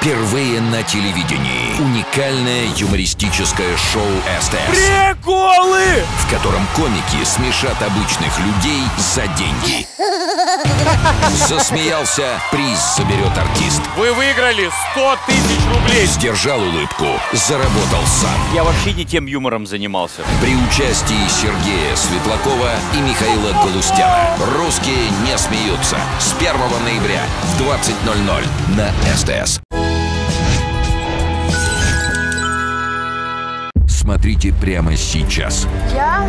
Впервые на телевидении. Уникальное юмористическое шоу СТС. Приколы! В котором комики смешат обычных людей за деньги. Засмеялся, приз заберет артист. Вы выиграли 100 тысяч рублей. Сдержал улыбку, заработал сам. Я вообще не тем юмором занимался. При участии Сергея Светлакова и Михаила Галустяна. Русские не смеются. С 1 ноября в 20.00 на СТС. Смотрите прямо сейчас. Я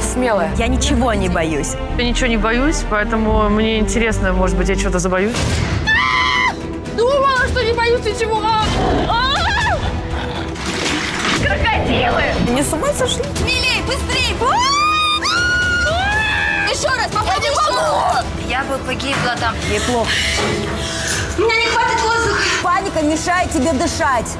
смелая. Я ничего не боюсь. Я ничего не боюсь, поэтому мне интересно, может быть, я чего-то забоюсь. Думала, что не боюсь ничего. Крокодилы! Не с ума сошли? Смелей, быстрей! Еще раз, попади в Я бы погибла там. Ей плохо. У меня не хватит воздуха. Паника мешает тебе дышать.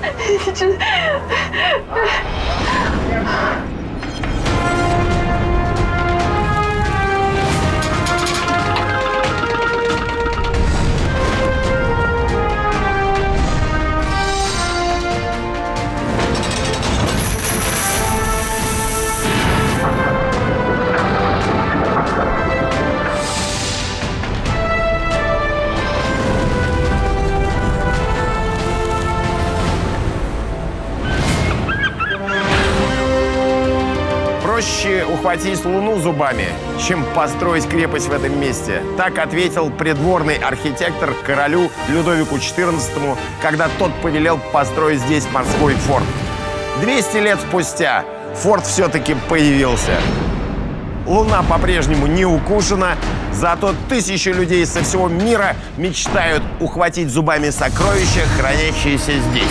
Проще ухватить Луну зубами, чем построить крепость в этом месте. Так ответил придворный архитектор королю Людовику XIV, когда тот повелел построить здесь морской форт. 200 лет спустя форт все-таки появился. Луна по-прежнему не укушена, зато тысячи людей со всего мира мечтают ухватить зубами сокровища, хранящиеся здесь.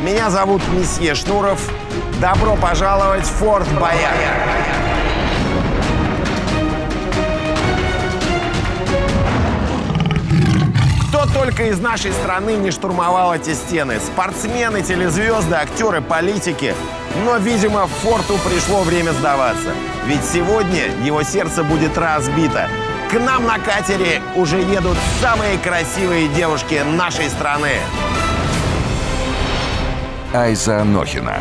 Меня зовут месье Шнуров. Добро пожаловать в Форт Боярд. Кто только из нашей страны не штурмовал эти стены. Спортсмены, телезвезды, актеры, политики. Но, видимо, форту пришло время сдаваться. Ведь сегодня его сердце будет разбито. К нам на катере уже едут самые красивые девушки нашей страны. Айза Анохина.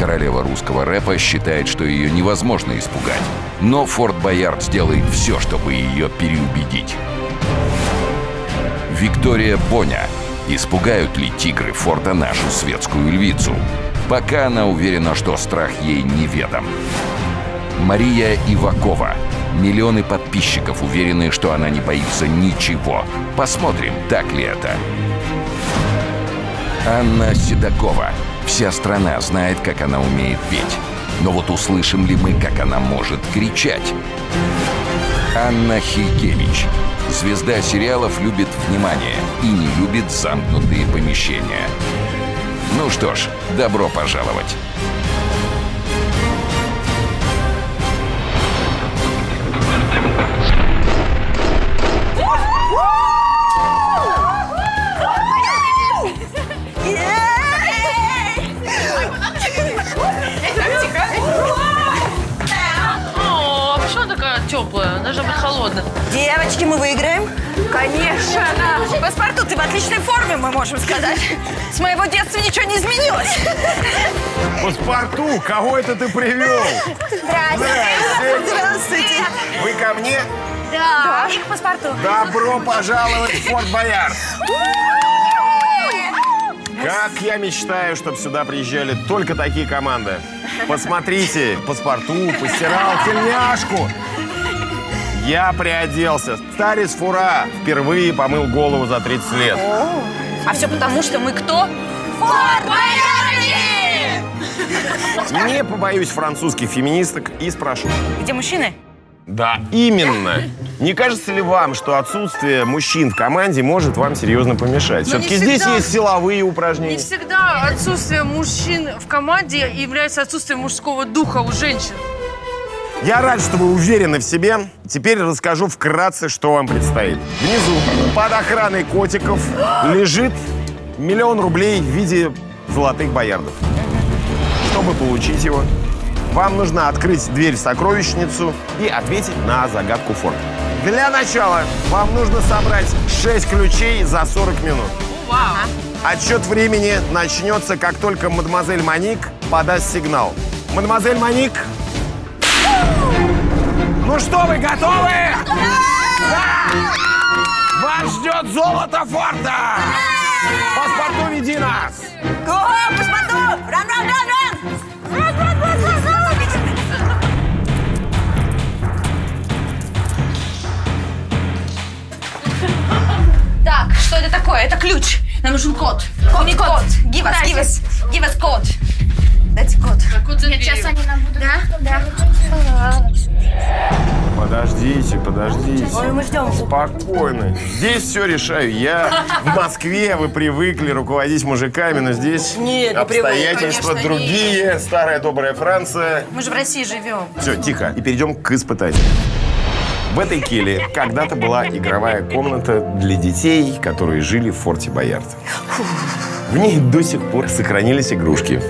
Королева русского рэпа считает, что ее невозможно испугать. Но Форт Боярд сделает все, чтобы ее переубедить. Виктория Боня. Испугают ли тигры форта нашу светскую львицу? Пока она уверена, что страх ей неведом. Мария Ивакова. Миллионы подписчиков уверены, что она не боится ничего. Посмотрим, так ли это. Анна Седокова. Вся страна знает, как она умеет петь. Но вот услышим ли мы, как она может кричать? Анна Хилькевич. Звезда сериалов любит внимание и не любит замкнутые помещения. Ну что ж, добро пожаловать. Холодная. Девочки, мы выиграем. Конечно. Паспорту ты в отличной форме, мы можем сказать. С моего детства ничего не изменилось. Паспорту, кого это ты привел? Здравствуйте. Здравствуйте. Вы ко мне? Да. Их паспорту. Добро пожаловать в Форт Боярд. Как я мечтаю, чтобы сюда приезжали только такие команды. Посмотрите, паспорту, постирал тельняшку. Я приоделся. Старец Фура впервые помыл голову за 30 лет. А все потому, что мы кто? Форт Не побоюсь французских феминисток и спрошу. Где мужчины? Да, именно. Не кажется ли вам, что отсутствие мужчин в команде может вам серьезно помешать? Не Все-таки здесь есть силовые Не упражнения. всегда отсутствие мужчин в команде является отсутствием мужского духа у женщин. Я рад, что вы уверены в себе. Теперь расскажу вкратце, что вам предстоит. Внизу, под охраной котиков, лежит миллион рублей в виде золотых боярдов. Чтобы получить его, вам нужно открыть дверь в сокровищницу и ответить на загадку форта. Для начала вам нужно собрать 6 ключей за 40 минут. Отсчет времени начнется, как только мадемуазель Моник подаст сигнал. Мадемуазель Моник? Ну что, вы готовы? Да! Вас ждет золото форта! Паспорту веди нас! Го, паспорту! Ран, ран, ран, ран! Ран, ран, ран, ран, ран! Так, что это такое? Это ключ. Нам нужен код. Код, код. код. Give us, give us, give us код. Дайте код. Нет, сейчас они нам будут... Да? Да. Подождите, подождите. Ой, мы ждем. Спокойно. Здесь все решаю я. В Москве вы привыкли руководить мужиками, но здесь Нет, не обстоятельства конечно, другие. Старая добрая Франция. Мы же в России живем. Все, тихо. И перейдем к испытанию. В этой келье когда-то была игровая комната для детей, которые жили в форте Боярд. В ней до сих пор сохранились игрушки.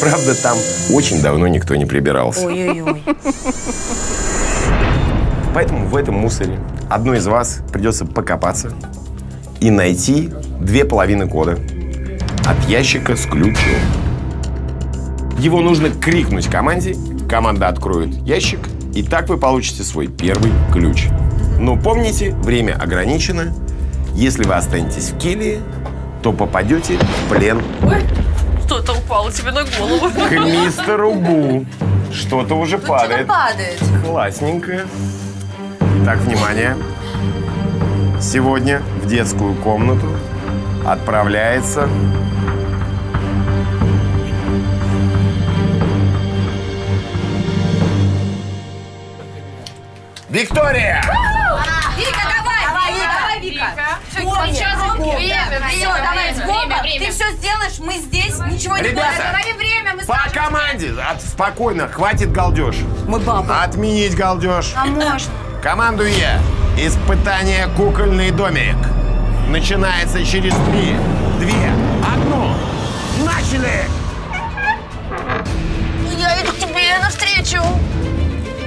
Правда, там очень давно никто не прибирался. Ой-ой-ой. Поэтому в этом мусоре одной из вас придется покопаться и найти две половины кода от ящика с ключом. Его нужно крикнуть команде, команда откроет ящик, и так вы получите свой первый ключ. Но помните, время ограничено. Если вы останетесь в келье, то попадете в плен Что-то упало тебе на голову. к мистеру Бу. Что-то уже падает. падает. Классненько. Итак, внимание. Сегодня в детскую комнату отправляется... Виктория! Вика, Сейчас время, Все, время, давай, время, Боба, ты все сделаешь, мы здесь, ничего не будет. Время, мы По команде! От- Спокойно, хватит галдеж. Мы бабы. Отменить галдеж. А можно? Командую я. Испытание «Кукольный домик». Начинается через три, две, одну. Начали! Я иду к тебе навстречу.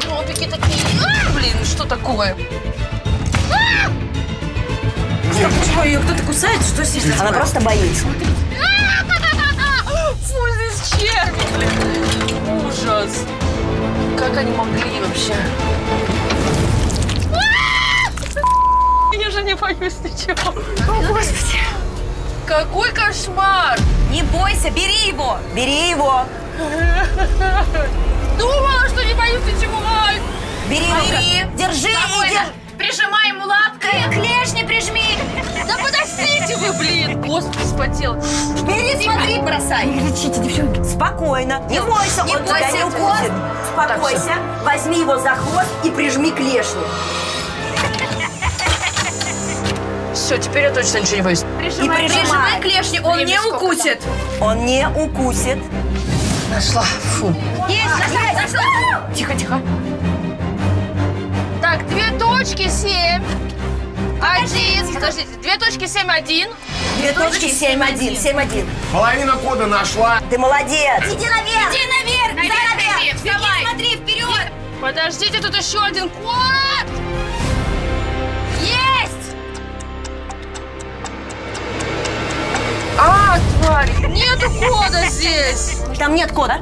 Тропики такие. А, блин, что такое? Чего, ее кто-то кусает? Что с ней Она просто боится. Фу, здесь черви, блин. Ужас. Как они могли вообще? Я же не боюсь ничего. О, Господи. Какой кошмар! Не бойся, бери его. Бери его. Думала, что не боюсь ничего. Бери его. Держи Спокойно. Прижимай ему лапкой. Клешни прижми. Да подождите вы, блин. Господи, спотел. Бери, смотри, бросай. Кричите, девчонки. Спокойно. Не бойся, Не он тебя бойся, не укусит. Успокойся. Возьми его за хвост и прижми клешни. Все, теперь я точно ничего не боюсь. И Прижимай прижимай. клешни, он Время не укусит. Он не укусит. Нашла. Фу. Есть, нашла, нашла. Тихо, тихо. Так, две точки, семь. Один. Подождите, две точки, семь, один. Две точки, семь один, семь один. Половина кода нашла. Ты молодец. Иди наверх. Иди наверх. Наверх, наверх. наверх, Беги, вставай. смотри, вперед. Подождите, тут еще один код. Есть! А, тварь, нету кода здесь. Там нет кода.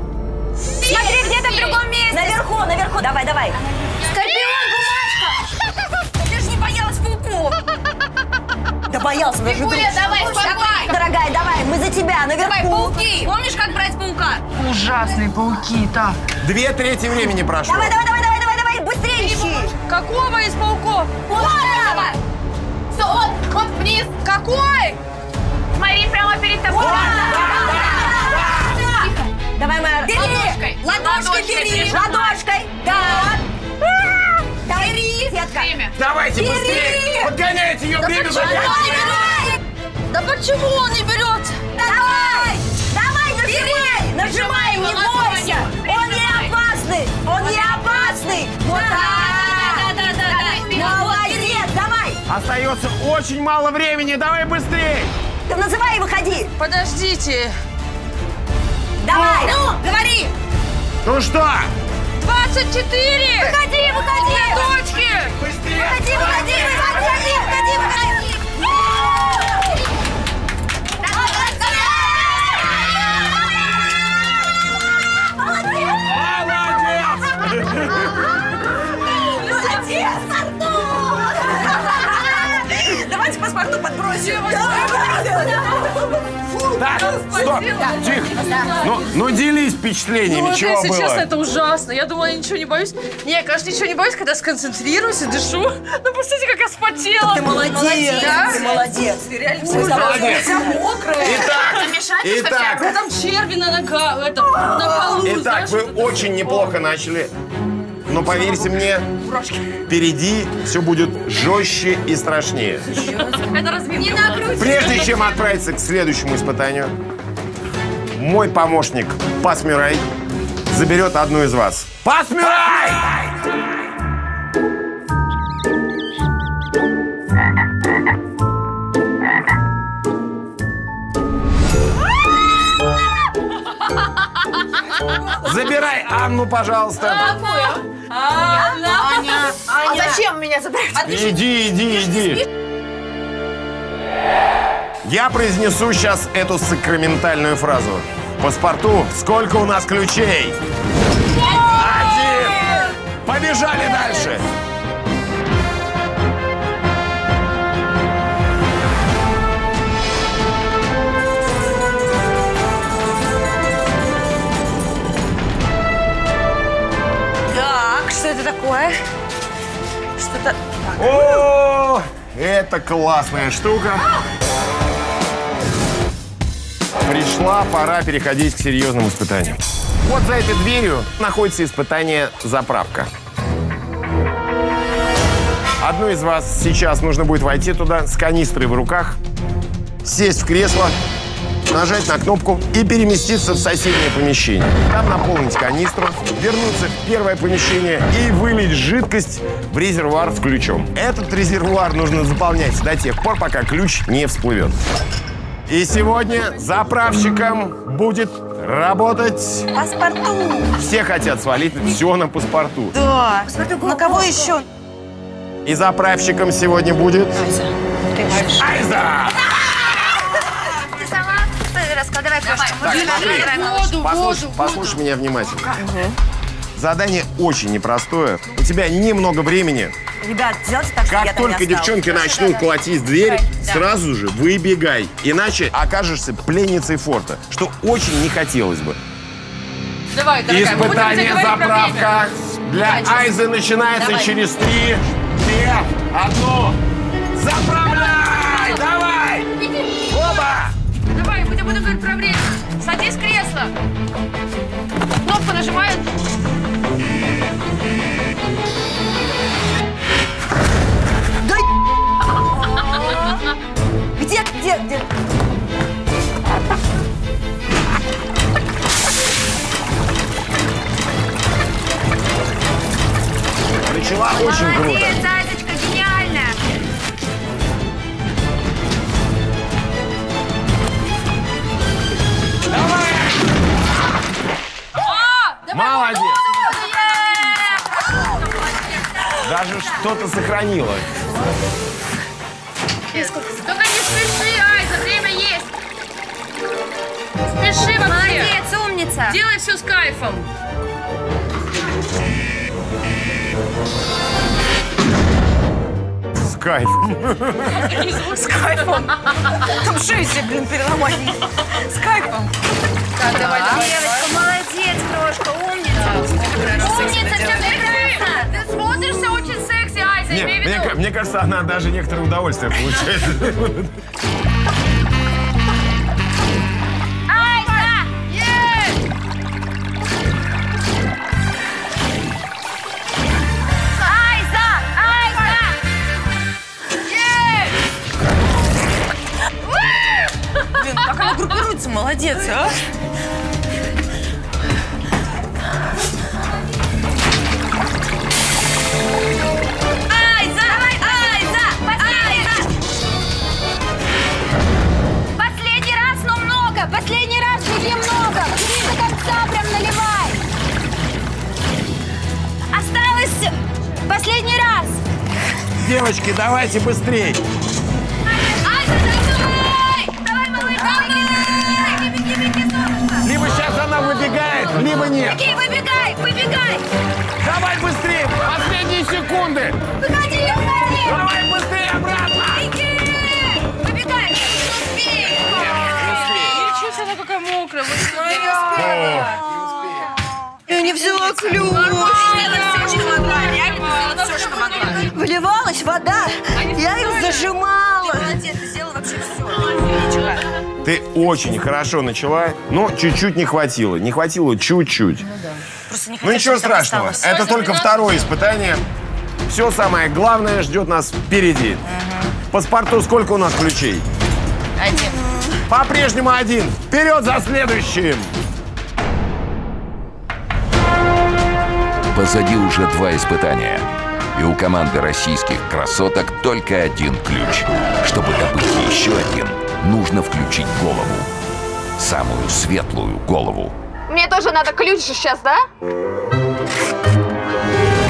Смотри, где-то в другом месте. Наверху, наверху. Давай, давай. Скорпион, боялся, даже друг. Гуля, давай, давай. Дорогая, давай, мы за тебя, Давай, наверху. пауки. Помнишь, как брать паука? Ужасные пауки, так. Две трети времени прошло. Давай, давай, давай, давай, давай, давай, быстрее ищи. Какого из пауков? Вот этого. Все, он, он вниз. Какой? Смотри, прямо перед тобой. Давай, моя... Бери. Ладошкой. Ладошкой Ладошкой бери. Ладошкой. Да. Давай, Бери. Детка. Время. Давайте Бери! быстрее. Подгоняйте ее, время почему? Да почему он не берет? Давай! Давай, нажимай! Нажимай, не бойся! Он не опасный! Он не опасный! Вот так! Молодец! Давай! Остается очень мало времени. Давай быстрее. Ты называй и выходи! Подождите. Давай! Ну, говори. Ну что, 24! Выходи, выходи! Точки! Выходи, выходи, выходи, выходи, выходи! Давайте паспорту подбросим. Так, стоп, тихо. Ну, ну делись впечатлениями, Ну, чего если было? честно, это ужасно. Я думала, я ничего не боюсь. Не, я, конечно, ничего не боюсь, когда сконцентрируюсь и дышу. Ну, посмотрите, как я спотела. Ты молодец, Да? ты молодец. Молодец. Итак, Да итак, там черви на нога, это, на полу, итак, знаешь, вы очень неплохо начали. Но поверьте мне, впереди все будет жестче и страшнее. Это. Не. Прежде чем отправиться к следующему испытанию, мой помощник Пасмирай заберет одну из вас. Пасмирай! Забирай Анну, пожалуйста. Аня! А зачем меня забрать? Иди, иди, иди. Я произнесу сейчас эту сакраментальную фразу. Паспорту, сколько у нас ключей? Один. Побежали дальше. Такое? Что-то... О, это классная штука. Пришла пора переходить к серьезным испытаниям. Вот за этой дверью находится испытание «Заправка». Одну из вас сейчас нужно будет войти туда с канистрой в руках, сесть в кресло, нажать на кнопку и переместиться в соседнее помещение. Там наполнить канистру, вернуться в первое помещение и вылить жидкость в резервуар с ключом. Этот резервуар нужно заполнять до тех пор, пока ключ не всплывет. И сегодня заправщиком будет работать... Паспорту. Все хотят свалить все на паспорту. Да. На кого еще? И заправщиком сегодня будет... Айза! Ты сама кошечку. Воду, Послушай, воду, послушай меня внимательно. Задание очень непростое. У тебя немного времени. Ребят, сделайте так, Как только девчонки начнут колотить дверь, сразу же выбегай. Иначе окажешься пленницей форта, что очень не хотелось бы. Давай, дорогая, Испытание заправка для Айзы начинается через три, две, одну. Тебе будем говорить про время. Садись в кресло. Кнопку нажимают. Где, где, где? Начала очень круто. Молодец! Даже что-то сохранила. Только не спеши, Айза, время есть. Спеши вообще. Молодец, умница! Делай все с кайфом. С кайфом. С кайфом! Там шею себе, блин, переломать. С кайфом! Так, давай, давай. Девочка, молодец, крошка, умница! Умница, все прекрасно! Ты смотришься очень секси, Айза, Не, имей в мне, виду. мне кажется, она даже некоторое удовольствие получает. Айза! Есть! Айза! Айза! Есть! Блин, как она группируется, молодец, а? Девочки, давайте быстрей. Либо сейчас она выбегает, либо нет. Беги, выбегай, выбегай! Давай быстрее, последние секунды. Выходи, выходи! Давай быстрее обратно. Беги! Выбегай! Не успей! Ничего она какая мокрая. Вот смотри. Я не взяла ключ. Сделала все, что могла, реально сделала все, что могла. Выливалась вода. Я их зажимала. Молодец, ты сделала вообще все. Умничка. Ты очень хорошо начала, но чуть-чуть не хватило. Не хватило чуть-чуть. Просто не Ну ничего страшного, это только второе испытание. Все самое главное ждет нас впереди. Паспорту сколько у нас ключей? Один. По-прежнему один. Вперед за следующим. Позади уже два испытания. И у команды российских красоток только один ключ. Чтобы добыть еще один, нужно включить голову. Самую светлую голову. Мне тоже надо ключ же сейчас, да?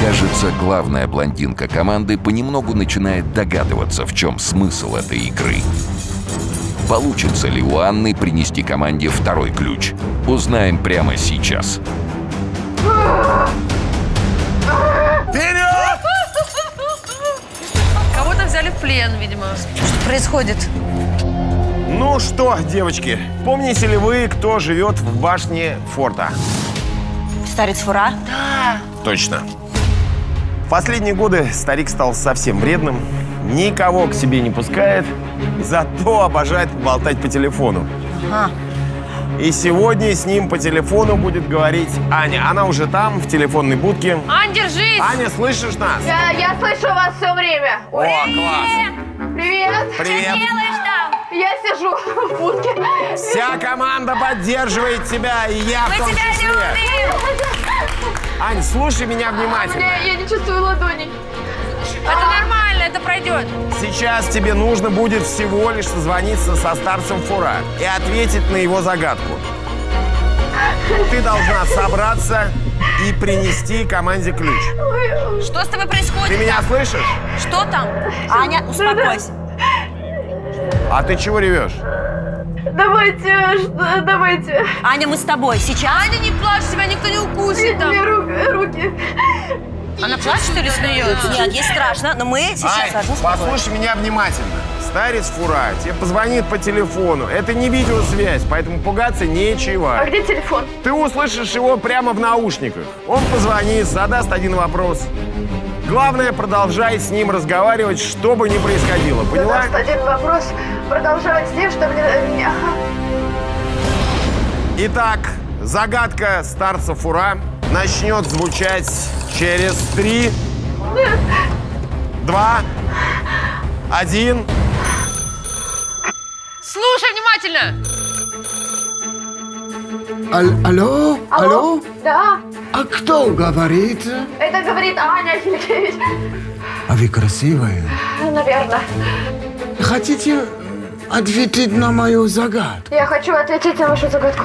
Кажется, главная блондинка команды понемногу начинает догадываться, в чем смысл этой игры. Получится ли у Анны принести команде второй ключ? Узнаем прямо сейчас. Плен, видимо. Что происходит? Ну что, девочки, помните ли вы, кто живет в башне форта? Старец Фура? Точно. В последние годы старик стал совсем вредным, никого к себе не пускает, зато обожает болтать по телефону. Ага. И сегодня с ним по телефону будет говорить Аня. Она уже там, в телефонной будке. Ань, держись! Аня, слышишь нас? Я, я слышу вас все время. О, класс! Привет. Привет! Я сижу в будке. Вся команда поддерживает тебя, и я в том числе. Ань, слушай меня внимательно. Я, я не чувствую ладоней. Это нормально, это пройдет. Сейчас тебе нужно будет всего лишь созвониться со старцем Фура и ответить на его загадку. Ты должна собраться и принести команде ключ. Что с тобой Ты происходит? меня слышишь? Что там? Аня, успокойся. А ты чего ревешь? Давайте, что- давайте. Аня, мы с тобой. Сейчас. Аня, не плачь, тебя никто не укусит там. Мне ру- руки. Она плачет или смеется? Нет, ей страшно, но мы сейчас Ай, должны послушай меня внимательно. Старец Фура тебе позвонит по телефону. Это не видеосвязь, поэтому пугаться А нечего. где телефон? Ты услышишь его прямо в наушниках. Он позвонит, задаст один вопрос. Главное, продолжай с ним разговаривать, что бы ни происходило. Поняла? Задаст один вопрос. Продолжать с тем, что мне... мне- ага. Итак, загадка старца Фура начнет звучать через три, два, один. Слушай внимательно. Ал- алло? Алло? Да, А кто говорит? это говорит Аня Хилькевич. А вы красивая. Наверное. Хотите ответить на мою загадку? Я хочу ответить на вашу загадку.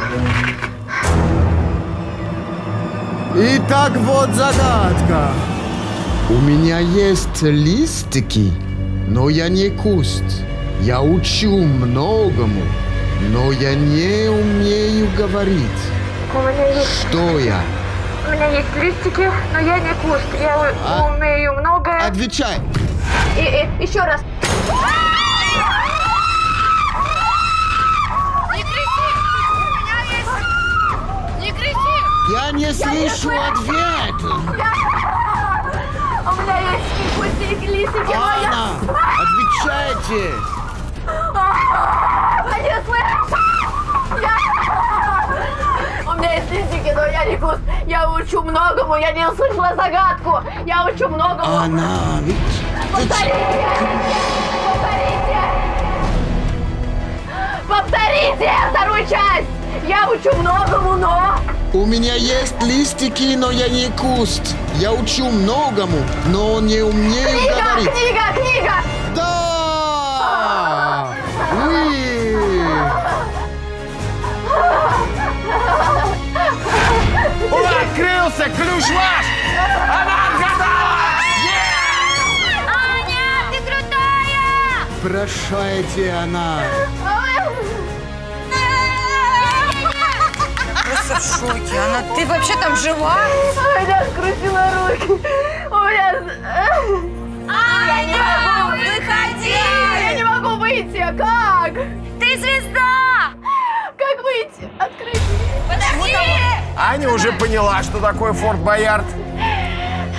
Итак, вот загадка. У меня есть листики, но я не куст. Я учу многому, но я не умею говорить. У меня есть, Что я? у меня есть листики, но я не куст. Я А? умею многое. Отвечай. И, и еще раз. Не кричи. У меня есть... Не кричи. Я не слышу ответ. У меня есть но я... Анна, отвечайте. Я не слышу! Я- У меня есть листики, но я не куст. Я учу многому, я не услышала загадку. Я учу многому. Анна, ведь... Повторите! Повторите! Повторите вторую часть! Я учу многому, но... У меня есть листики, но я не куст. Я учу многому, но не умею Книга, говорить. книга, книга! Да! Уи! Открылся! Ключ ваш! Она отгадала! Аня, Дайте она. Просто в шоке. Она, ты вообще там жива? У меня скрутило руки. У меня... Я не могу выходи! Я не могу выйти. А Как? Ты звезда! Как выйти? Открыть. Подожди! Аня уже поняла, что такое Форт Боярд.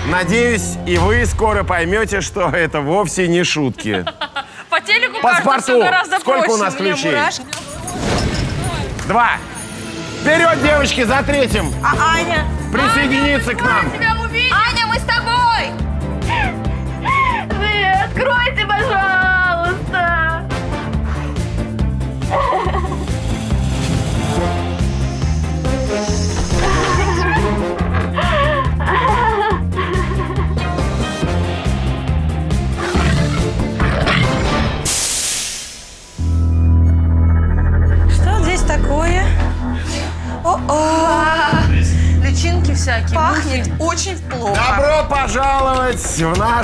Надеюсь, и вы скоро поймете, что это вовсе не шутки. По телеку кажется, Паспорту. все гораздо Сколько проще. у нас ключей? Два. Вперед, девочки, за третьим. А Аня? Присоединиться к нам. Аня, мы с тобой! Вы откройте, пожалуйста.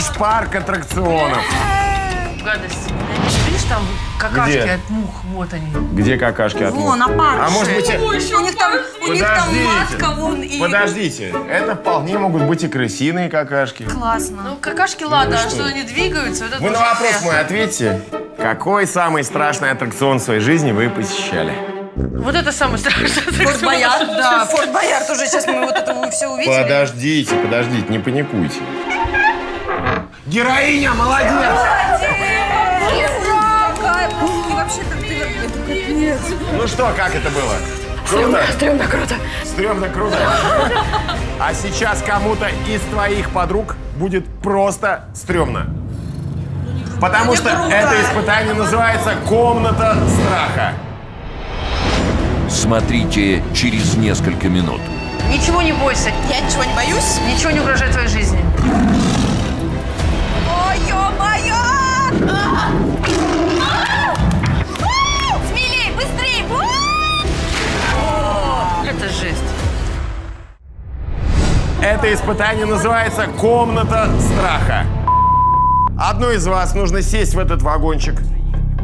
Наш парк аттракционов. Гадость. Видишь, там какашки Где? от мух. Вот они. Где какашки от Вон, мух? на парке. А может быть, и- у них там, у них там Подождите. матка вон и... подождите, это вполне могут быть и крысиные какашки. Классно. Ну, какашки, ладно, а что они двигаются? Вот это Вы на вопрос интересно. мой ответьте. Какой самый страшный аттракцион в своей жизни вы посещали? Вот это самое страшное. Форт Боярд, да, Форт Боярд уже сейчас мы вот это все увидели. Подождите, подождите, не паникуйте. Героиня, молодец! Какая, ты вообще-то, ты, это капец. Ну что, как это было? Круто? Стрёмно круто. Стрёмно круто. А сейчас кому-то из твоих подруг будет просто стрёмно. Потому что это испытание называется «Комната страха». Смотрите через несколько минут. Ничего не бойся. Я ничего не боюсь. Ничего не угрожает твоей жизни. Это испытание называется «Комната страха». Одной из вас нужно сесть в этот вагончик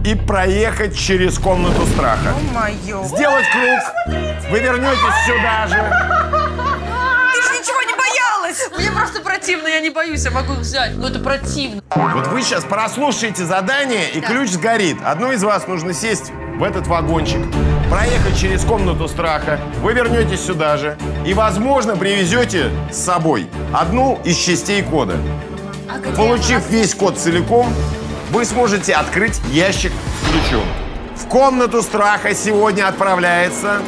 и проехать через комнату страха. Моё. Сделать круг. Вы вернетесь сюда же. Ты же ничего не боялась. Мне просто противно, я не боюсь, я могу взять. Но это противно. Вот вы сейчас прослушаете задание, и ключ сгорит. Одной из вас нужно сесть в этот вагончик, проехать через комнату страха. Вы вернетесь сюда же и, возможно, привезете с собой одну из частей кода. Получив весь код целиком, вы сможете открыть ящик с ключом. В комнату страха сегодня отправляется...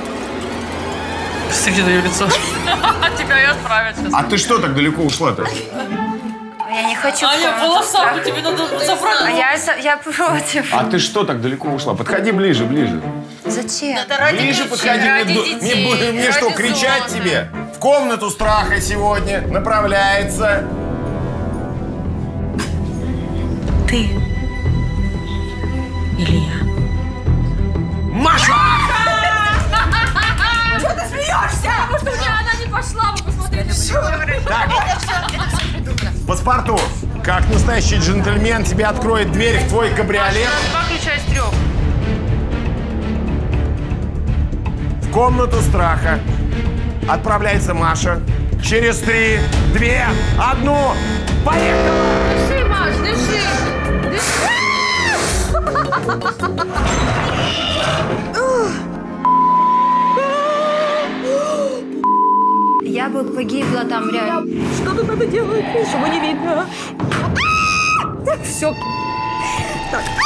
Посмотри на ее лицо. Тебя и отправят сейчас. А ты что так далеко ушла-то? Я не хочу. Аня, волосах, тебе надо А забрать. я, со- я против. А ты что так далеко ушла? Подходи ближе, ближе. Зачем? Ближе подходи. ради Мне, детей, мне- мне что, ради кричать зоны. тебе? В комнату страха сегодня направляется... Ты. Или я. Маша! Потому что у меня она не пошла, вы посмотрите. Так. Паспорту. Как настоящий джентльмен тебе откроет дверь в твой кабриолет. Два ключа из трех. В комнату страха отправляется Маша. Через три, две, одну. Поехала! Дыши, Маш, дыши. Я бы погибла там реально. Что-то надо делать, чтобы не видно. Все. Мне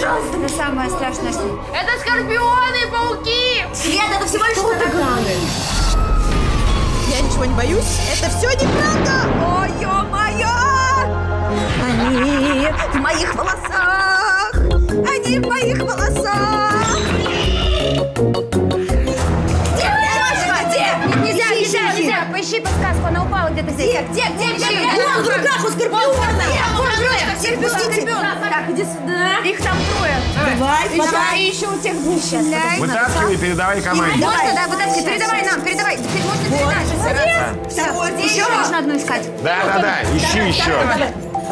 кажется, это, самое страшное. Это скорпионы и пауки. Свет, это всего лишь фотограммы. Я ничего не боюсь. Это все неправда. Ой, ё-моё! Они в моих волосах. Они в моих волосах. Поищи подсказку, она упала где-то здесь. Где, где, где, где? Вон в руках у скорпиона. Всех пустите. Так, иди сюда. Их там трое. Давай, Еще, еще у тех двух сейчас. Вытаскивай передавай команде. Можно, да, вытаскивай. Передавай нам, передавай. Ты- Можно передать. Второй, Еще можно одну искать. Да, да, да. Ищи еще.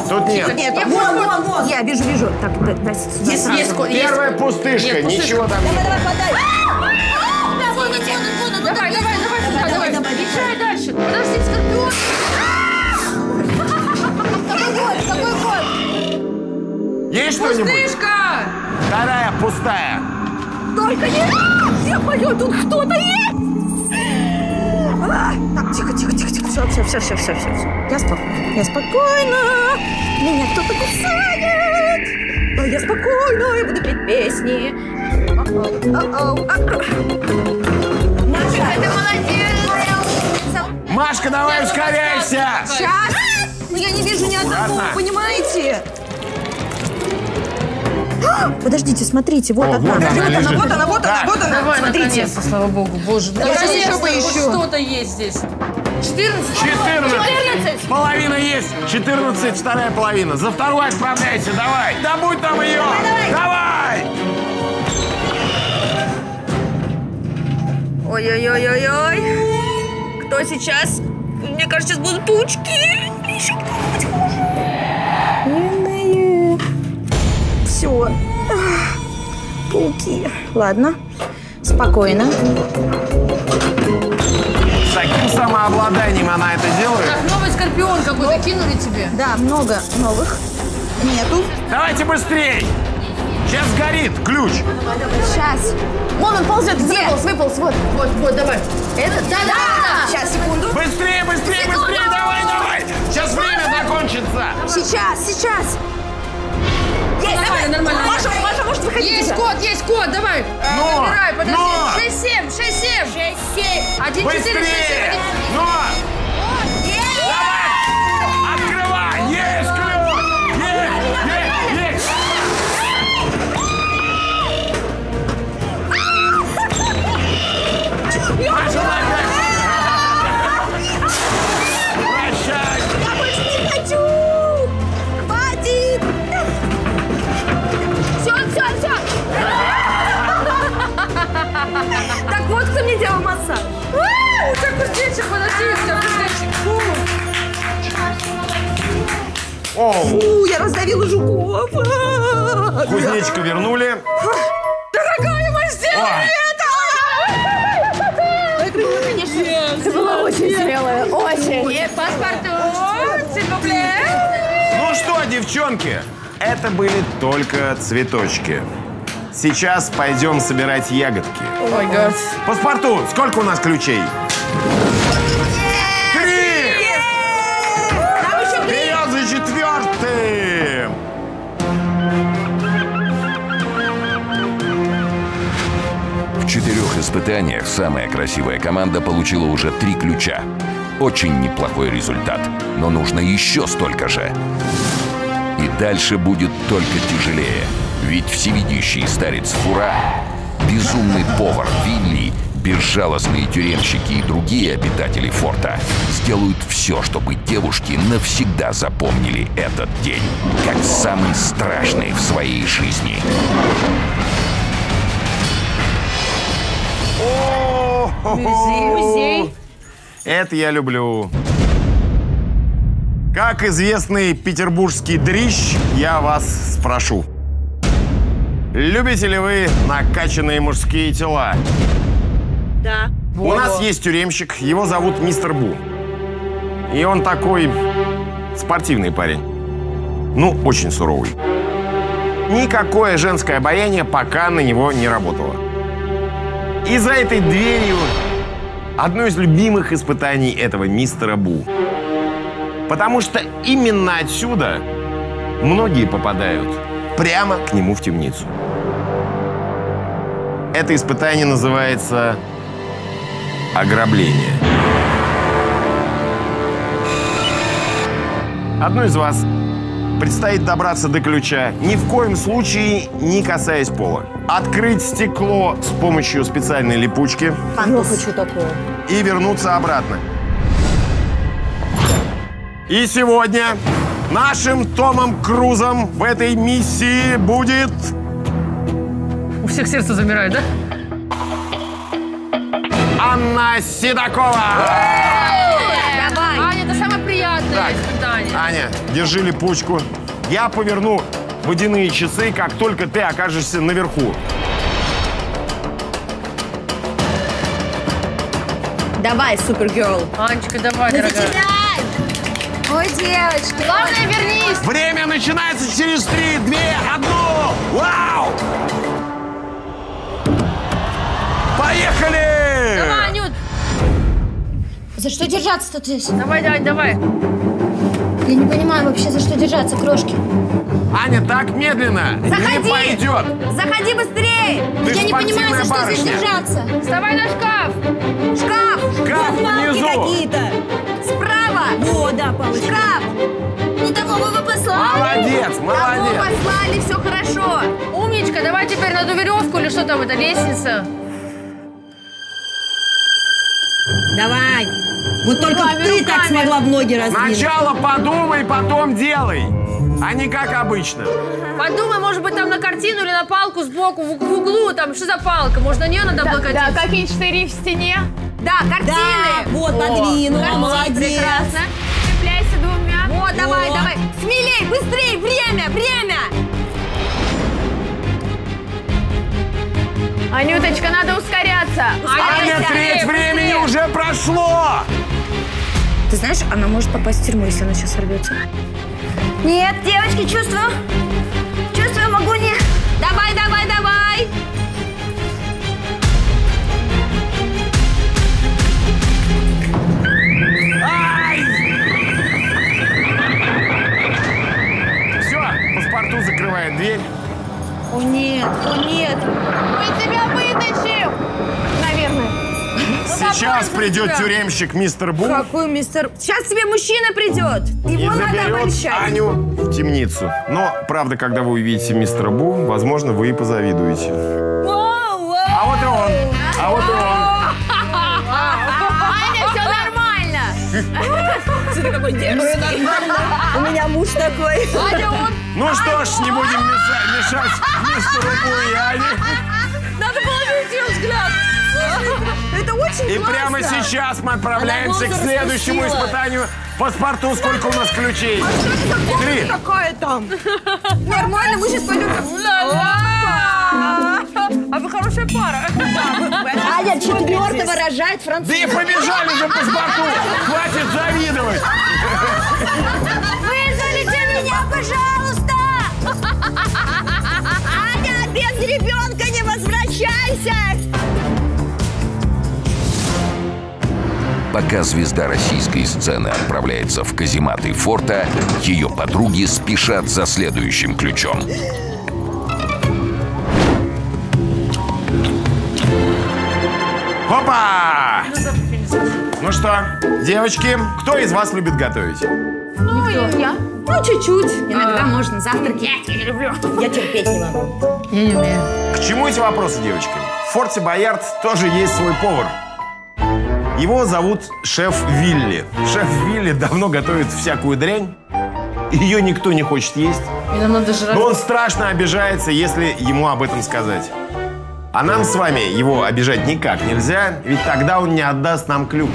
Тут нет. Нет, вон, вон, вон. Я вижу, вижу. Так, да, да, сюда Есть, сразу. есть, ко- есть. Первая пустышка, Нет, пустышка. ничего там нет. Давай, давай, подай. Есть что-нибудь? Пустышка! Вторая пустая. Только не... Я пою, тут кто-то есть! А, Так, тихо, тихо, тихо, тихо. Все, все, все, все, все, все. Я спокойна. Я спокойна. Меня кто-то кусает. Но я спокойна, я буду петь песни. О-оу, о-оу, о-оу. Маша, Ты молодец. Машка, давай ускоряйся! Сейчас! Но я не вижу ни одного, понимаете? Подождите, смотрите, вот О, одна. вот она вот она, лежит. вот она, вот она, вот она. Давай, Смотрите. наконец-то, слава богу. Боже, Я сейчас еще поищу. хоть что-то есть здесь. 14? 14. Половина есть. 14, вторая половина. За вторую отправляйся, давай. Добудь там ее. Давай. Ой-ой-ой-ой-ой. Кто сейчас? Мне кажется, сейчас будут паучки. Еще кто-нибудь Все. Пауки. Ладно. Спокойно. С таким самообладанием она это делает. Так, новый скорпион какой-то кинули тебе. Да, много новых. Нету. Давайте быстрей. Сейчас горит ключ. Сейчас. Вон он ползет. Где? Выполз, выполз, вот. Вот, вот, давай. Это? Да, да. Сейчас, секунду. Быстрее, быстрее, быстрее. Давай, давай. Сейчас время закончится. Сейчас, сейчас. Давай. нормально. Маша, Маша, может выходить Есть уже? код, есть код, давай. Но, Набирай, подожди. но. 6-7, 6-7. 6-7. 1, 4, 6, 7, Быстрее. Но. Кузнечик, подожди, все, кузнечик. Фу. Оу. Фу, я раздавила жуков. Кузнечика вернули. Дорогая, мы сделали это! Ты была очень смелая, очень. Паспорту, сильвупле. Ну что, девчонки, это были только цветочки. Сейчас пойдем собирать ягодки. Ой, гад. Паспорту, сколько у нас ключей? Три! Нам еще три. Вперед за четвертым! В четырех испытаниях самая красивая команда получила уже три ключа. Очень неплохой результат, но нужно еще столько же. И дальше будет только тяжелее, ведь всевидящий старец Фура, безумный повар Вилли, безжалостные тюремщики и другие обитатели форта сделают все, чтобы девушки навсегда запомнили этот день как самый страшный в своей жизни. Музей. Это я люблю. Как известный петербургский дрищ, я вас спрошу. Любите ли вы накачанные мужские тела? Да. У нас есть тюремщик, его зовут мистер Бу. И он такой спортивный парень. Ну, очень суровый. Никакое женское обаяние пока на него не работало. И за этой дверью одно из любимых испытаний этого мистера Бу. Потому что именно отсюда многие попадают прямо к нему в темницу. Это испытание называется ограбление. Одной из вас предстоит добраться до ключа, ни в коем случае не касаясь пола. Открыть стекло с помощью специальной липучки Я хочу такого. и вернуться обратно. И сегодня нашим Томом Крузом в этой миссии будет... У всех сердце замирает, да? Анна Седокова! Аня, это самое приятное Так. испытание. Аня, держи липучку. Я поверну водяные часы, как только ты окажешься наверху. Давай, супергерл. Анечка, давай, дорогая. Ой, девочки. Главное, вернись. Время начинается через три, две, одну. Вау! Поехали! Давай, Анют. За что держаться-то ты? Давай, давай, давай. Я не понимаю вообще, за что держаться, крошки. Аня, так медленно не Заходи! пойдет. Заходи быстрее! Ты Я не понимаю, за что барышня. здесь держаться. Вставай на шкаф. Шкаф! Шкаф внизу. какие-то. Справа! О, да, палочка. Шкаф! Не того вы послали? Молодец, Того молодец. послали, все хорошо. Умничка, давай теперь на эту веревку или что там, это лестница. Давай. Вот только Руками, ты так руками. смогла в ноги раздвинуть. Сначала подумай, потом делай. А не как обычно. Подумай, может быть, там на картину или на палку сбоку, в, в углу, там, что за палка? Может, на нее надо облокотиться? Да, какие четыре в стене. Да, картины. Да, вот, подвинула, картина, молодец. прекрасно. Цепляйся двумя. Вот, давай, Вот. давай. Смелей, быстрей, время, время. Анюточка, надо ускоряться. Аня, треть времени уже прошло. Ты знаешь, она может попасть в тюрьму, если она сейчас сорвется. Нет, девочки, чувствую. Чувствую, могу не... Давай, давай, давай. Все, паспорту закрывает дверь. О нет, о нет. Мы тебя вытащим. Наверное. Сейчас придет тюремщик мистер Бум Какой мистер... Сейчас тебе мужчина придет. и Его надо заберет обольщать. Аню в темницу. Но, правда, когда вы увидите мистера Бу, возможно, вы и позавидуете. А вот и он. А вот и он. Аня, все нормально. Ты какой дерзкий. У меня муж такой. Ну что ж, не будем мешать, Надо было видеть ее взгляд. Это очень И классно. прямо сейчас мы отправляемся к следующему распустила. испытанию. Паспорту, сколько у нас ключей? Три. Какое там? Нормально, мы сейчас пойдем. А вы хорошая пара. Аня четвертого рожает Да француз. и побежали же паспорту! Хватит завидовать! Вызовите меня, пожалуйста. Возвращайся. Пока звезда российской сцены отправляется в казематы форта, ее подруги спешат за следующим ключом. Опа! Ну что, девочки, кто из вас любит готовить? Ну, я. Ну, чуть-чуть. Иногда можно завтраки. Я не люблю. Я терпеть не могу. К чему эти вопросы, девочки? В форте Боярд тоже есть свой повар. Его зовут шеф Вилли. Шеф Вилли давно готовит всякую дрянь. Ее никто не хочет есть. И нам надо жрать. Но он страшно обижается, если ему об этом сказать. А нам с вами его обижать никак нельзя, ведь тогда он не отдаст нам ключ.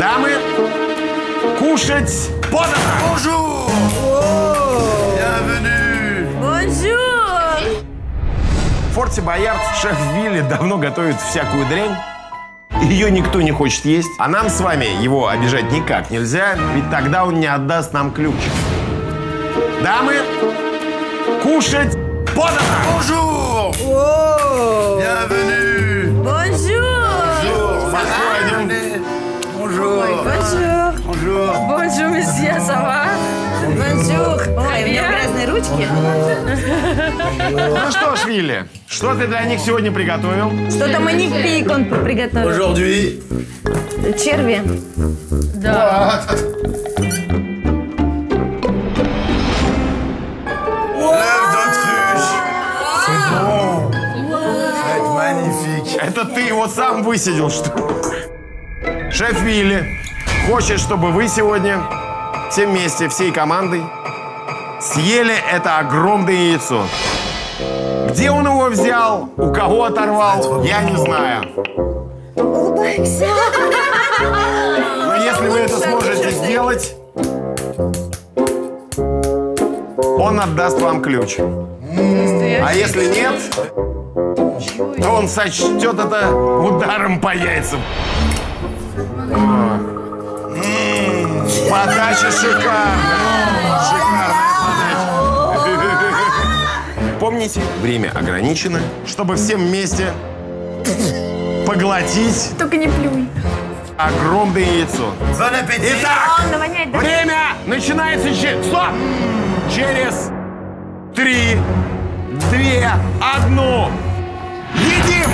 Дамы, кушать подано! Bonjour. В форте Боярд шеф Вилли давно готовит всякую дрянь. Ее никто не хочет есть. А нам с вами его обижать никак нельзя, ведь тогда он не отдаст нам ключ. Дамы, кушать подано! Bonjour. Подходим. Bonjour, monsieur, ça va. Bonjour. Ой, у меня грязные ручки. Ну что ж, Вилли, что ты для них сегодня приготовил? Что-то magnifique он приготовил. Aujourd'hui, Черви. magnifique. Это ты его сам высидел, что ли? Шеф Вилли хочет, чтобы вы сегодня все вместе, всей командой съели это огромное яйцо. Где он его взял, у кого оторвал, я не знаю. Но если вы это сможете сделать, Он отдаст вам ключ. А если нет, то он сочтет это ударом по яйцам. Подача шикарная. Шикарная подача. Помните, время ограничено, чтобы всем вместе поглотить Только не плюй. огромное яйцо. Итак, Он навоняет, да? время начинается через... Стоп! Через три, две, одну. Едим!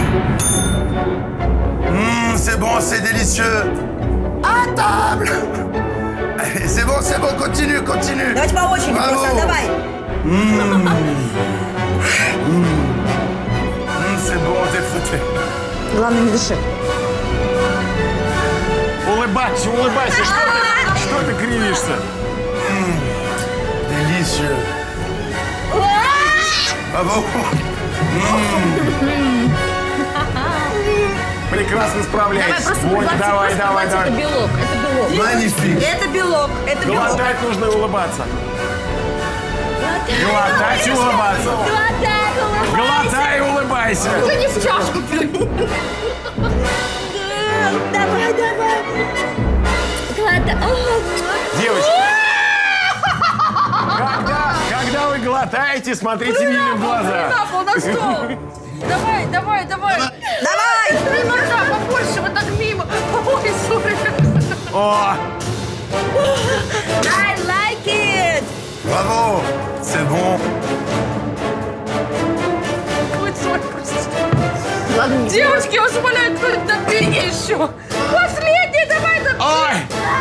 C'est bon, c'est délicieux À table C'est bon, c'est bon, continue, continue Давайте по очереди Браво! просто, давай. Hum, C'est bon, t'es foutu Главное, не дыши. Улыбайся, улыбайся. Что ты, что ты кривишься? Délicieux Bravo Прекрасно Давай, справляешься. просто давай, просто давай, это давай. белок, это белок. Magnifique Это белок, это белок. Глотать нужно и улыбаться. Глотать и улыбаться. Глотай и улыбайся. Уже не в чашку плюнь. Давай, давай. Девочки. Когда, когда вы глотаете, смотрите Вилли в глаза. На пол, на стол. Давай, давай, давай. Давай. Мимо рта, побольше, вот так мимо. Ой, сори. О, I like it. Bravo C'est bon. Девочки, я вас умоляю, добери еще. Последний, давай, давай. ой,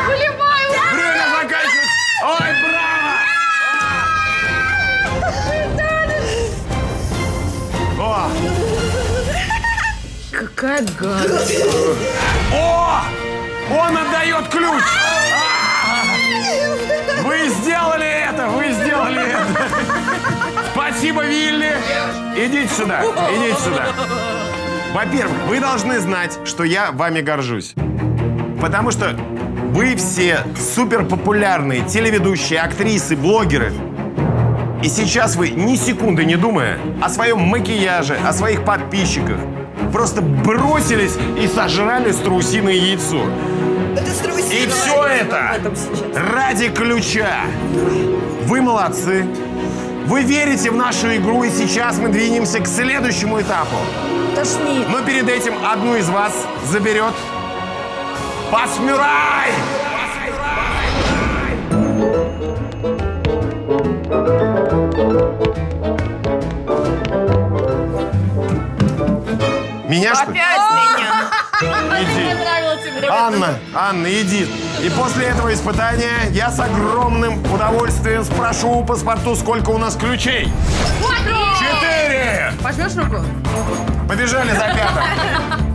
Выливаю. время заканчивается. Ой, браво. О, Какая гадость. О! Он отдает ключ! Вы сделали это! Вы сделали это! Спасибо, Вилли! Идите сюда! Идите сюда! Во-первых, вы должны знать, что я вами горжусь. Потому что вы все супер популярные телеведущие, актрисы, блогеры. И сейчас вы ни секунды не думая о своем макияже, о своих подписчиках, просто бросились и сожрали страусиное яйцо. Это. И все это ради ключа. Вы молодцы. Вы верите в нашу игру, и сейчас мы двинемся к следующему этапу. Тошнит. Но перед этим одну из вас заберет Пасмюрай! Меня что ли? Иди. Анна, Анна, иди. И после этого испытания я с огромным удовольствием спрошу у паспорту, сколько у нас ключей. Четыре! Возьмешь руку? Побежали за пятым.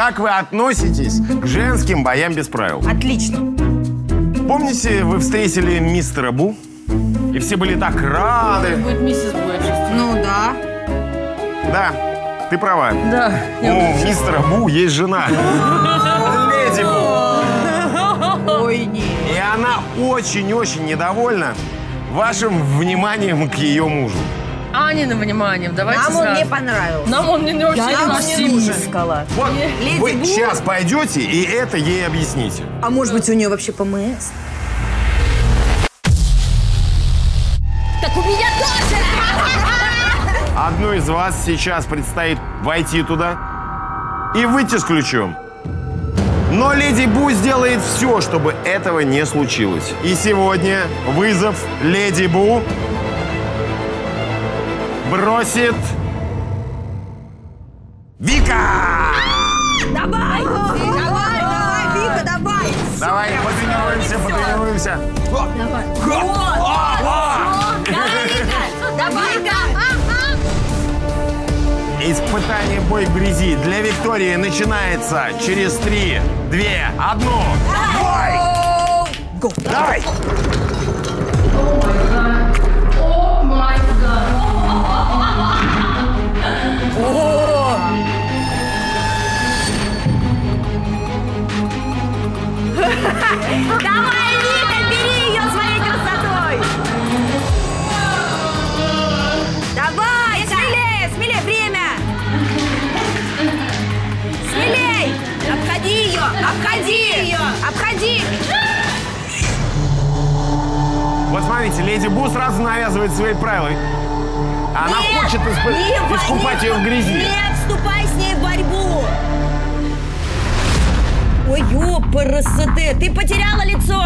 Как вы относитесь к женским боям без правил? Отлично. Помните, вы встретили мистера Бу? И все были так рады. Будет миссис Буэшест. Ну да. Да, ты права. Да. У мистера Бу есть жена. Леди Бу. Ой, нет. И она очень-очень недовольна вашим вниманием к ее мужу. Аниным вниманием, давайте Нам он сразу. не понравился. Нам он не не очень Нам он не нужен. же. Скала. Вот Леди вы Бу? сейчас пойдете и это ей объясните. А может быть, у нее вообще ПМС? Так у меня тоже. Одну из вас сейчас предстоит войти туда и выйти с ключом. Но леди Бу сделает все, чтобы этого не случилось. И сегодня вызов леди Бу бросит Вика! Давай. Давай, давай, Вика, давай. Давай, потренируемся, потренируемся. Давай. Давай, Вика. Давай, Вика. Испытание бой в грязи для Виктории начинается через три, две, одну. Бой! Давай! Давай, Вика, бери ее своей красотой! Давай, смелее, смелее, время! Смелей! Обходи ее, обходи ее, обходи! Вот смотрите, Леди Бу сразу навязывает свои правила. Она Нет, хочет исп- не искупать не ее в грязи. Не вступай с ней в борьбу! Ой, ёпарасоте, ты потеряла лицо!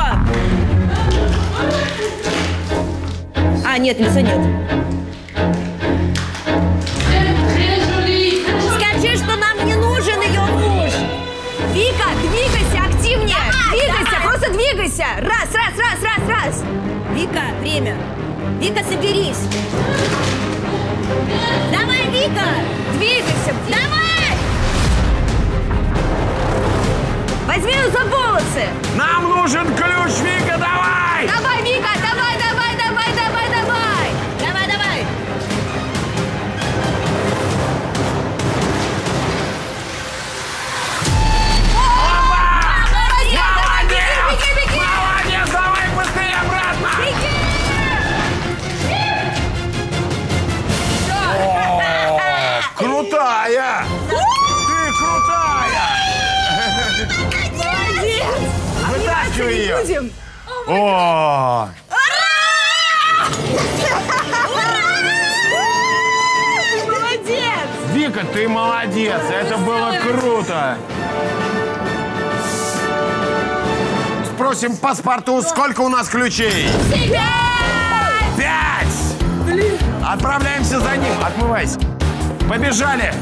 А, нет, лица нет. Скажи, что нам не нужен ее муж! Вика, двигайся активнее! двигайся, просто двигайся! Раз, раз, раз, раз, раз! Вика, время! Вика, соберись! Давай, Вика! Двигайся! Давай! Возьми ее за волосы! Нам нужен ключ, Вика, давай! Давай, Вика, давай, О! Молодец! Вика, ты молодец! Это было круто! Спросим паспорту, сколько у нас ключей? Пять! Отправляемся за ним. Отмывайся. Побежали.